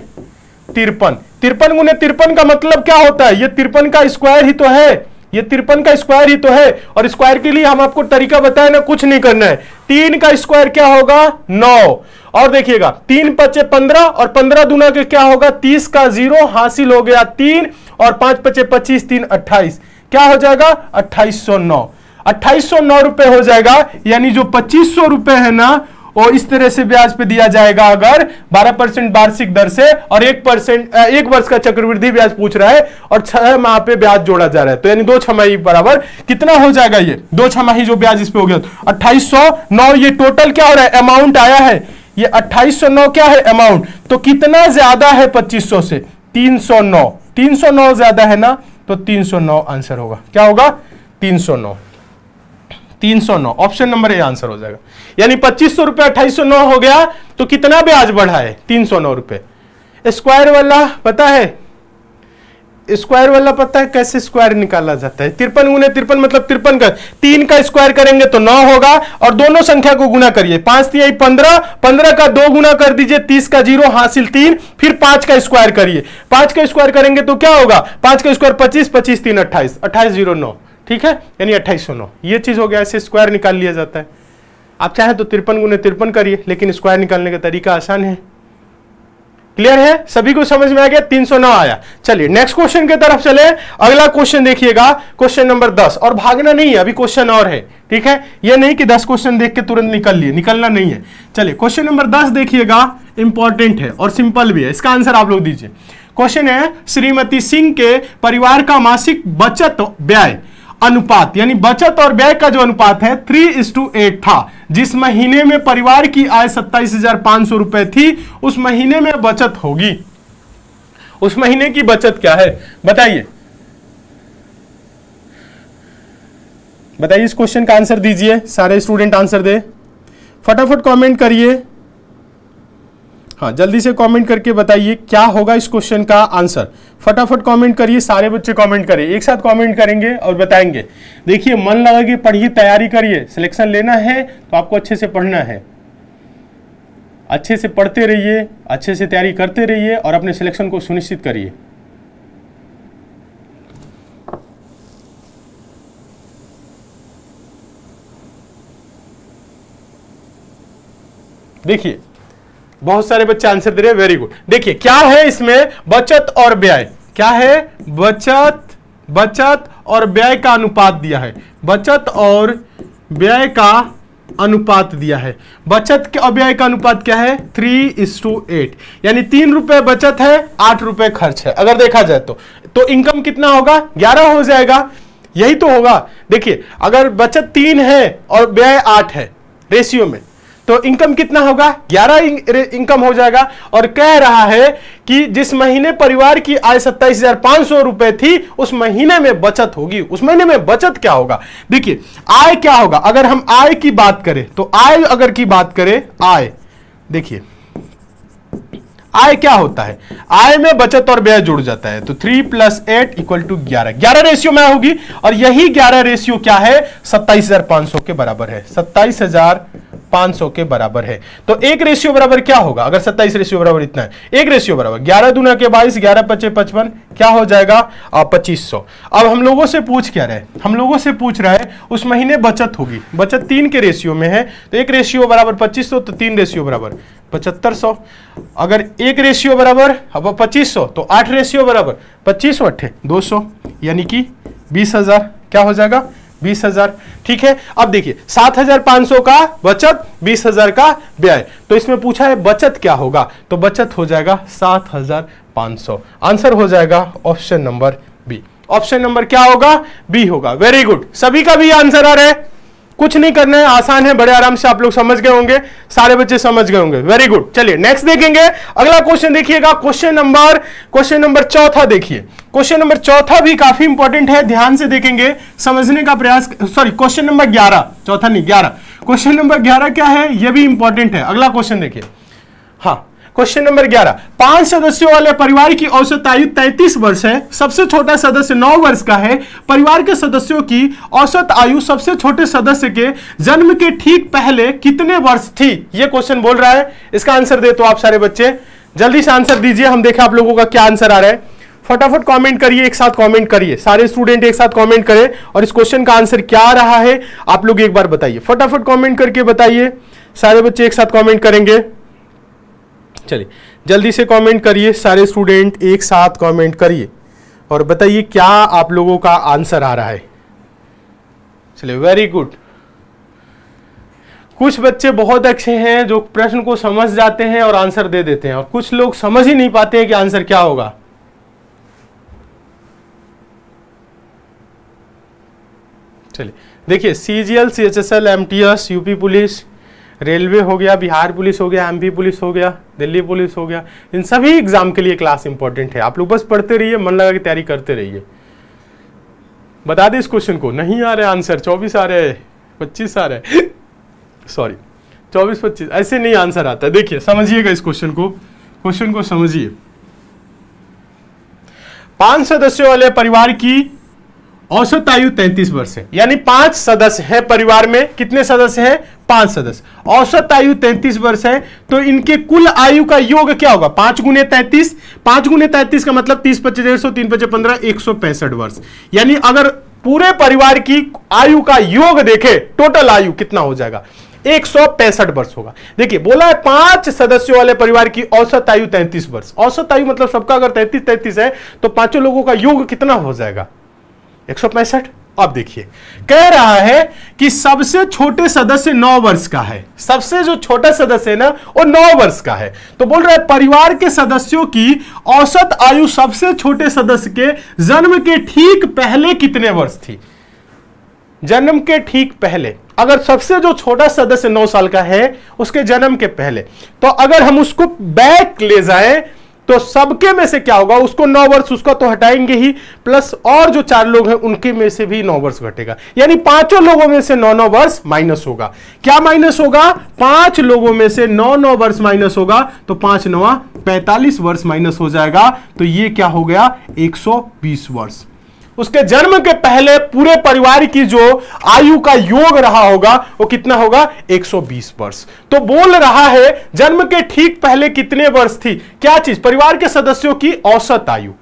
तिरपन। तिरपन गुने तिरपन का मतलब क्या होता है? ये तिरपन का स्क्वायर ही तो है। ये तिरपन का स्क्वायर ही तो है। और स्क्वायर के लिए हम आपको तरीका बताए ना, कुछ नहीं करना है। तीन का स्क्वायर क्या होगा? नौ। और देखिएगा, तीन पचे पंद्रह और पंद्रह दुना के क्या होगा? तीस का ज़ीरो, हासिल हो गया तीन और पाँच पचे पच्चीस, तीन अट्ठाईस। क्या हो जाएगा? अट्ठाईस सौ नौ। अट्ठाईस सौ नौ रुपए हो जाएगा, यानी जो पच्चीस सौ रुपए है ना, वो इस तरह से ब्याज पे दिया जाएगा अगर 12 परसेंट वार्षिक दर से और एक परसेंट एक वर्ष का चक्रवृद्धि ब्याज पूछ रहा है और छह माह पे ब्याज जोड़ा जा रहा है। तो यानी दो छमाही बराबर, कितना हो जाएगा ये? दो छमाही जो ब्याज इस पे हो गया। अट्ठाईस सौ ये टोटल क्या हो रहा है? अमाउंट आया है। ये 2809 क्या है अमाउंट तो कितना ज़्यादा है 2500 से तीन सौ नौ। तीन सौ नौ ज़्यादा है ना? तो तीन सौ नौ आंसर होगा। क्या होगा? तीन सौ नौ। तीन सौ नौ। ऑप्शन नंबर ए आंसर हो जाएगा। यानी पच्चीस सौ रुपए अट्ठाईस हो गया तो कितना ब्याज बढ़ा है? तीन सौ नौ रुपए स्क्वायर वाला पता है? स्क्वायर वाला पता है कैसे स्क्वायर निकाला जाता है? तिरपन गुने तिरपन मतलब तिरपन का तीन का स्क्वायर करेंगे तो नौ होगा, और दोनों संख्या को गुना करिए। पाँच तिहाई पंद्रह पंद्रह का दो गुना कर दीजिए, तीस का ज़ीरो, हासिल तीन, फिर पाँच का स्क्वायर करिए। पाँच का स्क्वायर करेंगे तो क्या होगा? पाँच का स्क्वायर पच्चीस पच्चीस तीन अट्ठाईस। अट्ठाईस ज़ीरो नौ, ठीक है? यानी अट्ठाईस सौ नौ। ये चीज़ हो गया, ऐसे स्क्वायर निकाल लिया जाता है। आप चाहें तो तिरपन गुने तिरपन करिए, लेकिन स्क्वायर निकालने का तरीका आसान है। क्लियर है? सभी को समझ में आ गया? 309 आया। चलिए नेक्स्ट क्वेश्चन की तरफ़ चले। अगला क्वेश्चन देखिएगा। क्वेश्चन नंबर 10 और भागना नहीं है, अभी क्वेश्चन और है। ठीक है? ये नहीं कि 10 क्वेश्चन देख के तुरंत निकल लिए। निकलना नहीं है। चलिए क्वेश्चन नंबर 10 देखिएगा। इंपॉर्टेंट है और सिंपल भी है। इसका आंसर आप लोग दीजिए। क्वेश्चन है, श्रीमती सिंह के परिवार का मासिक बचत व्यय। अनुपात, यानी बचत और व्यय का जो अनुपात है थ्री इज़ टू एट था। जिस महीने में परिवार की आय सत्ताईस हज़ार पाँच सौ रुपए थी, उस महीने में बचत होगी। उस महीने की बचत क्या है? बताइए। बताइए, इस क्वेश्चन का आंसर दीजिए। सारे स्टूडेंट आंसर दे। फटाफट कमेंट करिए। हाँ जल्दी से कमेंट करके बताइए क्या होगा इस क्वेश्चन का आंसर फटाफट कमेंट करिए, सारे बच्चे कमेंट करिए एक साथ कमेंट करेंगे और बताएँगे। देखिए, मन लगा कि पढ़िए, तैयारी करिए। सिलेक्शन लेना है तो आपको अच्छे से पढ़ना है। अच्छे से पढ़ते रहिए, अच्छे से तैयारी करते रहिए और अपने सिलेक्शन को सुनिश्चित करिए। देखिए बहुत सारे बच्चे आंसर दे रहे हैं वेरी गुड देखिए, क्या है इसमें बचत और व्यय? क्या है? बचत बचत और व्यय का अनुपात दिया है। बचत और व्यय का अनुपात दिया है। बचत के व्यय का अनुपात क्या है? थ्री इज़ टू एट यानी तीन रुपए बचत है, आठ रुपए खर्च है। अगर देखा जाए तो तो इनकम कितना होगा? ग्यारह हो जाएगा। यही तो होगा। देखिए, अगर बचत तीन है और व्यय आठ है रेशियो में तो इनकम कितना होगा? 11 इनकम हो जाएगा। और कह रहा है कि जिस महीने परिवार की आय सत्ताईस हज़ार पाँच सौ रुपए थी, उस महीने में बचत होगी। उस महीने में बचत क्या होगा? देखिए, आय क्या होगा? अगर हम आय की बात करें तो आय अगर की बात करें, आय, देखिए, आय क्या होता है? आय में बचत और व्यय जुड़ जाता है। तो three plus eight equal to ग्यारह। ग्यारह रेशियो में होगी, और यही ग्यारह रेशियो क्या है? सत्ताईस हज़ार पाँच सौ के बराबर है। सत्ताईस हज़ार 500 के बराबर है। तो एक रेशियो बराबर क्या होगा? अगर 27 रेशियो बराबर इतना है, एक रेशियो बराबर 11 दुना के 22 11 पचे पचपन, क्या हो जाएगा? पच्चीस सौ। अब हम लोगों से पूछ क्या रहे हम लोगों से पूछ रहा है, उस महीने बचत होगी। बचत तीन के रेशियो में है तो एक रेशियो बराबर पच्चीस तो तीन रेशियो बराबर पचहत्तर अगर एक रेशियो बराबर, अब पच्चीस तो आठ रेशियो बराबर, पच्चीस अट्ठे सौ, यानी कि बीस क्या हो जाएगा? बीस हज़ार। ठीक है? अब देखिए, सात हज़ार पाँच सौ का बचत, बीस हज़ार का व्यय। तो इसमें पूछा है, बचत क्या होगा? तो बचत हो जाएगा सात हज़ार पाँच सौ। आंसर हो जाएगा option number B. Option number क्या होगा? बी होगा। Very good. सभी का भी आंसर आ रहा है। कुछ नहीं करना है, आसान है, बड़े आराम से आप लोग समझ गए होंगे, सारे बच्चे समझ गए होंगे। वेरी गुड चलिए नेक्स्ट देखेंगे। अगला क्वेश्चन देखिएगा। क्वेश्चन नंबर क्वेश्चन नंबर चौथा देखिए। क्वेश्चन नंबर चौथा भी काफ़ी इंपॉर्टेंट है, ध्यान से देखेंगे, समझने का प्रयास सॉरी क्वेश्चन नंबर ग्यारह। चौथा नहीं, ग्यारह। क्वेश्चन नंबर ग्यारह क्या है? यह भी इंपॉर्टेंट है। अगला क्वेश्चन देखिए। हाँ। क्वेश्चन नंबर ग्यारह। पाँच सदस्यों वाले परिवार की औसत आयु तैतीस वर्ष है। सबसे छोटा सदस्य नौ वर्ष का है। परिवार के सदस्यों की औसत आयु सबसे छोटे सदस्य के जन्म के ठीक पहले कितने वर्ष थी? यह क्वेश्चन बोल रहा है। इसका आंसर दे तो आप सारे बच्चे। जल्दी से आंसर दीजिए। हम देखें आप लोगों का क्या आंसर आ रहा है। फटाफट कमेंट करिए, एक साथ कमेंट करिए। सारे स्टूडेंट एक साथ कमेंट करें और इस क्वेश्चन का आंसर क्या रहा है, आप लोग एक बार बताइए। फटाफट कमेंट करके बताइए। सारे बच्चे एक साथ कमेंट करेंगे। चलिए, जल्दी से कमेंट करिए, सारे स्टूडेंट एक साथ कमेंट करिए और बताइए क्या आप लोगों का आंसर आ रहा है। चलिए वेरी गुड कुछ बच्चे बहुत अच्छे हैं जो प्रश्न को समझ जाते हैं और आंसर दे देते हैं और कुछ लोग समझ ही नहीं पाते हैं कि आंसर क्या होगा। चलिए, देखिए CGL CHSL MTS UP police railway हो गया, बिहार पुलिस हो गया, एमपी पुलिस हो गया, दिल्ली पुलिस हो गया, इन सभी एग्ज़ाम के लिए क्लास इंपॉर्टेंट है। आप लोग बस पढ़ते रहिए, मन लगा के तैयारी करते रहिए। बता दे इस क्वेश्चन को। नहीं आ रहे आंसर, चौबीस आ रहे पच्चीस आ रहे सॉरी चौबीस, पच्चीस, ऐसे नहीं आंसर आता। देखिए, समझिएगा इस क्वेश्चन को। क्वेश्चन को समझिए। पाँच सदस्यों वाले परिवार की औसत आयु 33 वर्ष है। यानी पाँच सदस्य है परिवार में। कितने सदस्य हैं? पाँच सदस्य। औसत आयु 33 वर्ष है तो इनके कुल आयु का योग क्या होगा? पाँच गुने तैतीस। पाँच गुने तैतीस का मतलब तीस पच्चीस, डेढ़ सौ, तीन पच्चीस, पंद्रह, एक सौ पैंसठ वर्ष। यानी अगर पूरे परिवार की आयु का योग देखे टोटल आयु कितना हो जाएगा? एक सौ पैंसठ वर्ष होगा। देखिए, बोला है पाँच सदस्यों वाले परिवार की औसत आयु तैंतीस वर्ष। औसत आयु मतलब सबका अगर तैंतीस तैंतीस है तो पाँचों लोगों का योग कितना हो जाएगा? एक सौ पैंसठ? अब देखिए, कह रहा है कि सबसे छोटे सदस्य नौ वर्ष का है। सबसे जो छोटा सदस्य है ना, वो नौ वर्ष का है। तो बोल रहा है, परिवार के सदस्यों की औसत आयु सबसे छोटे सदस्य के जन्म के ठीक पहले कितने वर्ष थी? जन्म के ठीक पहले। अगर सबसे जो छोटा सदस्य नौ साल का है, उसके जन्म के पहले। तो अगर हम उसको बैक ले जाएँ तो सबके में से क्या होगा? उसको नौ वर्ष, उसका तो हटाएँगे ही। प्लस और जो चार लोग हैं, उनके में से भी नौ वर्ष घटेगा। यानी पाँचों लोगों में से नौ नौ वर्ष माइनस होगा। क्या माइनस होगा? पाँच लोगों में से नौ नौ वर्ष माइनस होगा तो पाँच नवा पैंतालीस वर्ष माइनस हो जाएगा। तो ये क्या हो गया? 120 वर्ष। उसके जन्म के पहले पूरे परिवार की जो आयु का योग रहा होगा, वो कितना होगा? 120 वर्ष। तो बोल रहा है, जन्म के ठीक पहले कितने वर्ष थी? क्या चीज़? परिवार के सदस्यों की औसत आयु।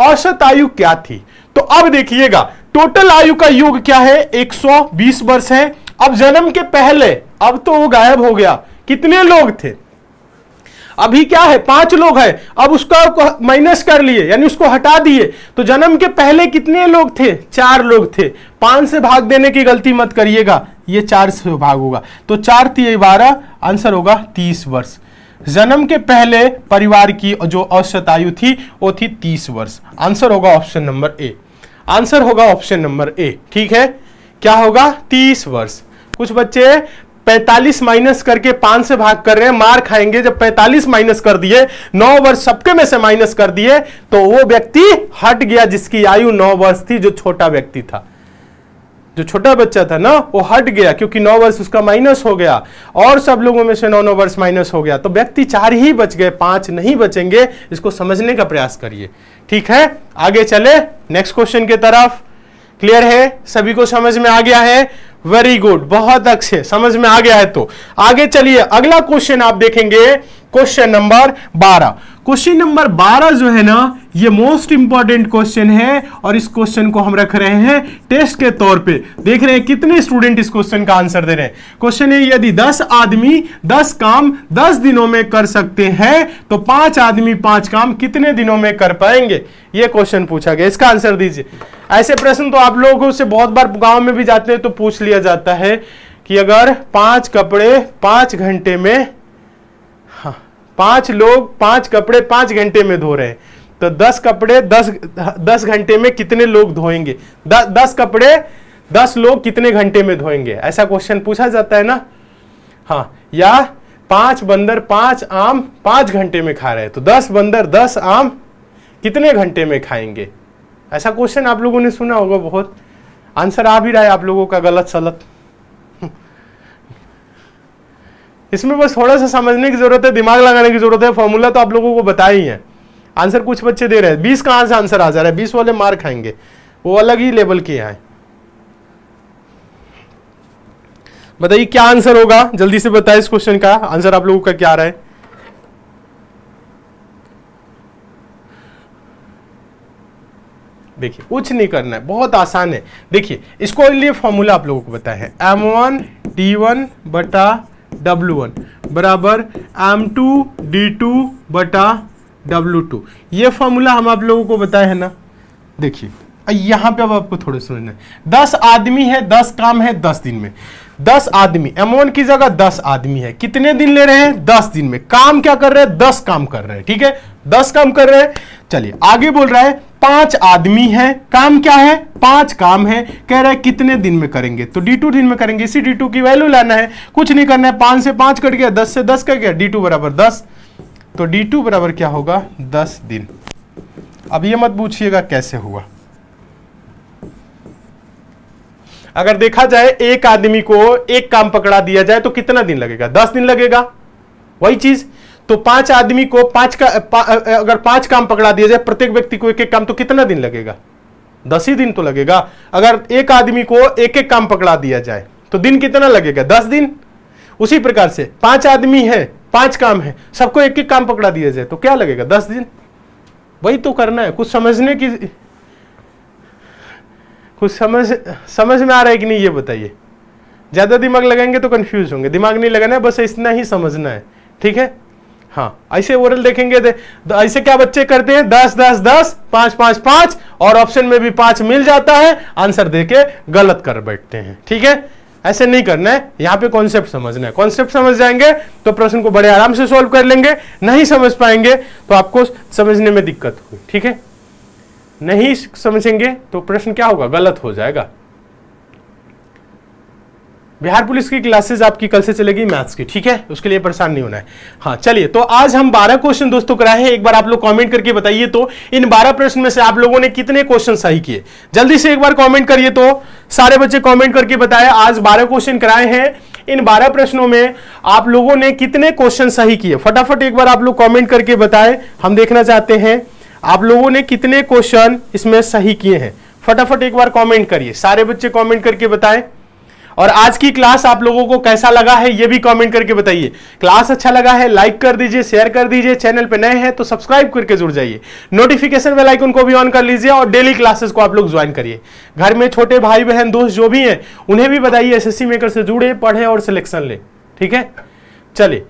औसत आयु क्या थी? तो अब देखिएगा, टोटल आयु का योग क्या है? 120 वर्ष है। अब जन्म के पहले, अब तो वो गायब हो गया। कितने लोग थे? अभी क्या है? पाँच लोग हैं। अब उसका माइनस कर लिए, यानी उसको हटा दिए। तो जन्म के पहले कितने लोग थे? चार लोग थे। पाँच से भाग देने की गलती मत करिएगा। ये चार से भाग होगा। तो चार तीन बारह आंसर होगा तीस वर्ष। जन्म के पहले परिवार की जो औसत आयु थी, वो थी तीस वर्ष। आंसर होगा ऑप्शन नंबर ए आंसर होगा ऑप्शन नंबर ए ठीक है? क्या होगा? तीस वर्ष। कुछ बच्चे 45 माइनस करके पाँच से भाग कर रहे हैं, मार खाएँगे। जब 45 माइनस कर दिए, नौ वर्ष सबके में से माइनस कर दिए तो वो व्यक्ति हट गया जिसकी आयु नौ वर्ष थी, जो छोटा व्यक्ति था। जो छोटा बच्चा था ना, वो हट गया, क्योंकि नौ वर्ष उसका माइनस हो गया, और सब लोगों में से नौ नौ वर्ष माइनस हो गया। तो व्यक्ति चार ही बच गए, पाँच नहीं बचेंगे, इसको समझने का प्रयास करिए। ठीक है? आगे चले नेक्स्ट क्वेश्चन की तरफ़। क्लियर है? सभी को समझ में आ गया है? वेरी गुड बहुत अच्छे। समझ में आ गया है तो। आगे चलिए। अगला क्वेश्चन आप देखेंगे। क्वेश्चन नंबर बारह। क्वेश्चन नंबर बारह जो है ना, ये मोस्ट इंपॉर्टेंट क्वेश्चन है और इस क्वेश्चन को हम रख रहे हैं टेस्ट के तौर पे। देख रहे हैं कितने स्टूडेंट इस क्वेश्चन का आंसर दे रहे हैं। क्वेश्चन है, यदि 10 आदमी 10 काम 10 दिनों में कर सकते हैं तो पाँच आदमी पाँच काम कितने दिनों में कर पाएँगे? ये क्वेश्चन पूछा गया। इसका आंसर दीजिए। ऐसे प्रश्न तो आप लोगों से बहुत बार गाँव में भी जाते हैं तो पूछ लिया जाता है कि अगर पाँच कपड़े पाँच घंटे में पाँच लोग पाँच कपड़े पाँच घंटे में धो रहे हैं। तो दस कपड़े दस दस घंटे में कितने लोग धोएँगे? द, दस कपड़े दस लोग कितने घंटे में धोएँगे? ऐसा क्वेश्चन पूछा जाता है ना? हाँ या पाँच बंदर पाँच आम पाँच घंटे में खा रहे हैं। तो दस बंदर दस आम कितने घंटे में खाएँगे? ऐसा क्वेश्चन आप लोगों ने सुना होगा बहुत। आंसर आ भी रहा है आप लोगों का गलत सलत। इसमें बस थोड़ा सा समझने की ज़रूरत है, दिमाग लगाने की ज़रूरत है फॉर्मूला तो आप लोगों को बता ही है। आंसर कुछ बच्चे दे रहे हैं। बीस कहाँ से आंसर आ जा रहा है? बीस वाले मार्क खाएँगे। वो अलग ही लेवल के हैं। बताइए क्या आंसर होगा? जल्दी से बताए इस क्वेश्चन का। आंसर आप लोगों का क्या रहा है? देखिए, कुछ नहीं करना है। बहुत आसान है। देखिए, इसको लिए फॉर्मूला आप लोगों को बताया है। एम वन डी वन बटा डब्ल्यू वन बराबर एम टू डी टू बटा डब्लू टू ये फॉर्मूला हम आप लोगों को बताए है ना? देखिए यहाँ पे अब आपको थोड़े समझना है। दस आदमी है, दस काम है, दस दिन में। दस आदमी एमोन की जगह दस आदमी है। कितने दिन ले रहे हैं? दस दिन में। काम क्या कर रहे हैं? दस काम कर रहे हैं, ठीक है? दस काम कर रहे हैं। चलिए, आगे बोल रहा है, पाँच आदमी है। काम क्या है? पाँच काम है। कह रहा है, कितने दिन में करेंगे? तो डी टू दिन में करेंगे। इसी डी टू की वैल्यू लाना है। कुछ नहीं करना है। पाँच से पाँच कट गया, दस से दस कट गया डी टू बराबर दस। तो डी टू बराबर क्या होगा? दस दिन। अब ये मत पूछिएगा कैसे हुआ। अगर देखा जाए एक आदमी को एक काम पकड़ा दिया जाए तो कितना दिन लगेगा? दस दिन लगेगा। वही चीज़। तो पाँच आदमी को पाँच का पा, अगर पाँच काम पकड़ा दिया जाए प्रत्येक व्यक्ति को एक एक काम तो कितना दिन लगेगा? दस ही दिन तो लगेगा। अगर एक आदमी को एक एक काम पकड़ा दिया जाए तो दिन कितना लगेगा? दस दिन। उसी प्रकार से पाँच आदमी है पाँच काम है सबको एक एक काम पकड़ा दिया जाए तो क्या लगेगा? दस दिन। वही तो करना है। कुछ समझने की कुछ समझ समझ में आ रहा है कि नहीं ये बताइए। ज़्यादा दिमाग लगाएँगे तो कंफ्यूज होंगे। दिमाग नहीं लगाना है बस इतना ही समझना है। ठीक है? हाँ ऐसे ओरल देखेंगे दे, ऐसे क्या बच्चे करते हैं? दस दस दस पाँच पाँच पाँच और ऑप्शन में भी पाँच मिल जाता है। आंसर देके गलत कर बैठते हैं। ठीक है? ऐसे नहीं करना है। यहाँ पे कॉन्सेप्ट समझना है। कॉन्सेप्ट समझ जाएँगे तो प्रश्न को बड़े आराम से सॉल्व कर लेंगे। नहीं समझ पाएँगे तो आपको समझने में दिक्कत होगी। ठीक है? नहीं समझेंगे तो प्रश्न क्या होगा? गलत हो जाएगा। बिहार पुलिस की क्लासेस आपकी कल से चलेगी मैथ्स की, ठीक है? उसके लिए परेशान नहीं होना है। हाँ चलिए तो आज हम 12 क्वेश्चन दोस्तों कराए हैं। एक बार आप लोग कमेंट करके बताइए तो इन 12 प्रश्न में से आप लोगों ने कितने क्वेश्चन सही किए? जल्दी से एक बार कमेंट करिए तो। सारे बच्चे कमेंट करके बताए, आज बारह क्वेश्चन कराए हैं। इन बारह प्रश्नों में आप लोगों ने कितने क्वेश्चन सही किए? फटाफट एक बार आप लोग कॉमेंट करके बताए। हम देखना चाहते हैं आप लोगों ने कितने क्वेश्चन इसमें सही किए हैं? फटाफट एक बार कमेंट करिए। सारे बच्चे कमेंट करके बताएँ। और आज की क्लास आप लोगों को कैसा लगा है, ये भी कमेंट करके बताइए। क्लास अच्छा लगा है लाइक कर दीजिए शेयर कर दीजिए। चैनल पे नए हैं तो सब्सक्राइब करके जुड़ जाइए। नोटिफिकेशन बेल आइकन को भी ऑन कर लीजिए और डेली क्लासेस को आप लोग ज्वाइन करिए। घर में छोटे भाई बहन दोस्त जो भी हैं, उन्हें भी बताइए एस मेकर से जुड़े, पढ़े और सिलेक्शन ले। ठीक है? चलिए।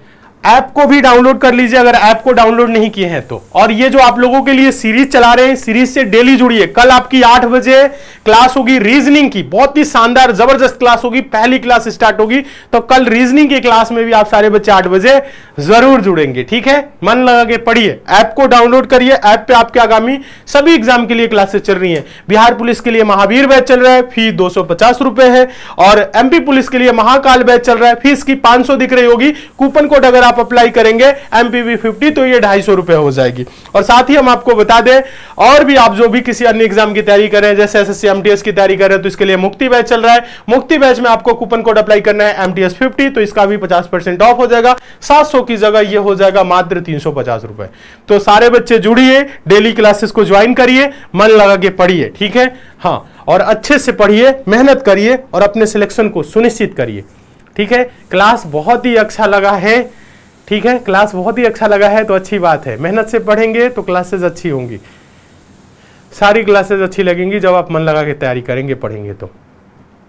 ऐप को भी डाउनलोड कर लीजिए, अगर ऐप को डाउनलोड नहीं किए हैं तो। और ये जो आप लोगों के लिए सीरीज़ चला रहे हैं, सीरीज़ से डेली जुड़िए। कल आपकी आठ बजे क्लास होगी रीजनिंग की। बहुत ही शानदार, ज़बरदस्त क्लास होगी, पहली क्लास स्टार्ट होगी। तो कल रीजनिंग की क्लास में भी आप सारे बच्चे आठ बजे ज़रूर जुड़ेंगे, ठीक है? मन लगा के पढ़िए। ऐप को डाउनलोड करिए, ऐप पे आपके आगामी सभी एग्ज़ाम के लिए क्लासेस चल रही है। बिहार पुलिस के लिए महावीर बैच चल रहा है, फ़ी दो है। और एमपी पुलिस के लिए महाकाल बैच चल रहा है, फ़ीस की पाँच दिख रही होगी। कूपन कोड अगर आप अप्लाई करेंगे एमपीवी फिफ्टी तो ये ढाई सौ रुपए हो जाएगी। और साथ ही हम आपको बता दें, और भी आप जो भी किसी अन्य एग्ज़ाम की तैयारी करें जैसे एस एस की तैयारी करें तो इसके लिए मुक्ति बैच चल रहा है। मुक्ति बैच में आपको कूपन कोड अप्लाई करना है एमटीएस फिफ्टी तो इसका भी पचास परसेंट ऑफ़ हो जाएगा। सात सौ की जगह ये हो जाएगा मात्र तीन सौ पचास रुपए तो सारे बच्चे जुड़िए डेली क्लासेस को ज्वाइन करिए, मन लगा के पढ़िए, ठीक है? हाँ और अच्छे से पढ़िए, मेहनत करिए, और अपने सिलेक्शन को सुनिश्चित करिए, ठीक है? क्लास बहुत ही अच्छा लगा है। ठीक है क्लास बहुत ही अच्छा लगा है तो अच्छी बात है। मेहनत से पढ़ेंगे तो क्लासेज अच्छी होंगी। सारी क्लासेज अच्छी लगेंगी, जब आप मन लगा के तैयारी करेंगे, पढ़ेंगे तो।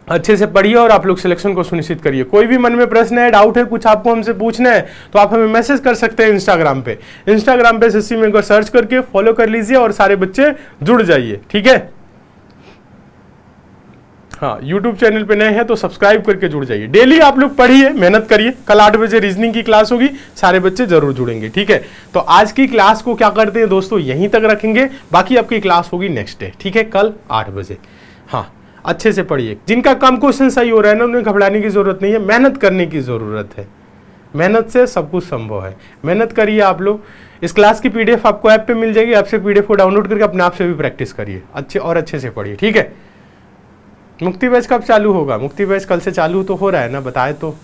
अच्छे से पढ़िए और आप लोग सिलेक्शन को सुनिश्चित करिए। कोई भी मन में प्रश्न है डाउट है, कुछ आपको हमसे पूछना है तो आप हमें मैसेज कर सकते हैं इंस्टाग्राम पे। इंस्टाग्राम पे एसएससी में सर्च करके फॉलो कर लीजिए और सारे बच्चे जुड़ जाइए। ठीक है? हाँ यूट्यूब चैनल पे नए हैं तो सब्सक्राइब करके जुड़ जाइए। डेली आप लोग पढ़िए, मेहनत करिए। कल आठ बजे रीजनिंग की क्लास होगी, सारे बच्चे ज़रूर जुड़ेंगे, ठीक है? तो आज की क्लास को क्या करते हैं दोस्तों? यहीं तक रखेंगे। बाकी आपकी क्लास होगी नेक्स्ट डे ठीक है? कल आठ बजे। हाँ अच्छे से पढ़िए। जिनका कम क्वेश्चन सही हो रहा है ना, उन्हें घबराने की ज़रूरत नहीं है, मेहनत करने की ज़रूरत है। मेहनत से सब कुछ संभव है। मेहनत करिए आप लोग। इस क्लास की पीडीएफ आपको ऐप पे मिल जाएगी। ऐप से पीडीएफ को डाउनलोड करके अपने आप से भी प्रैक्टिस करिए। अच्छे, और अच्छे से पढ़िए, ठीक है? मुक्ति बैच कब चालू होगा? मुक्ति बैच कल से चालू तो हो रहा है ना, बताए तो।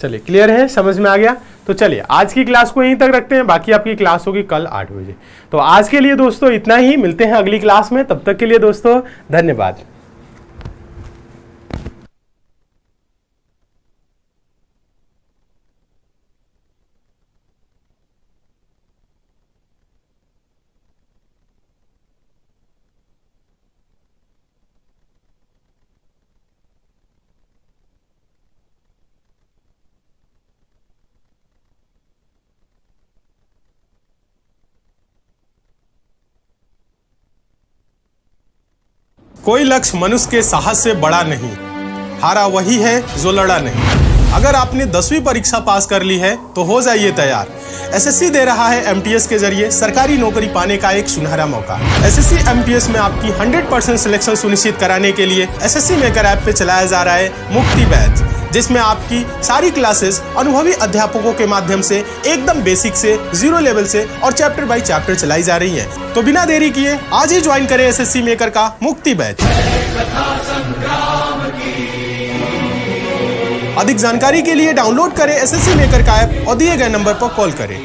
चलिए क्लियर है? समझ में आ गया? तो चलिए, आज की क्लास को यहीं तक रखते हैं, बाकी आपकी क्लास होगी कल आठ बजे। तो आज के लिए दोस्तों इतना ही, मिलते हैं अगली क्लास में, तब तक के लिए दोस्तों, धन्यवाद। कोई लक्ष्य मनुष्य के साहस से बड़ा नहीं। हारा वही है जो लड़ा नहीं। अगर आपने दसवीं परीक्षा पास कर ली है तो हो जाइए तैयार। एसएससी दे रहा है एमटीएस के ज़रिए सरकारी नौकरी पाने का एक सुनहरा मौका। एसएससी एमटीएस में आपकी 100 परसेंट सिलेक्शन सुनिश्चित कराने के लिए एसएससी मेकर ऐप पे चलाया जा रहा है मुक्ति बैच, जिसमें आपकी सारी क्लासेस अनुभवी अध्यापकों के माध्यम से एकदम बेसिक से ज़ीरो लेवल से और चैप्टर बाय चैप्टर चलाई जा रही है। तो बिना देरी किए आज ही ज्वाइन करें एसएससी मेकर का मुक्ति बैच। अधिक जानकारी के लिए डाउनलोड करें एसएससी मेकर का ऐप और दिए गए नंबर पर कॉल करें।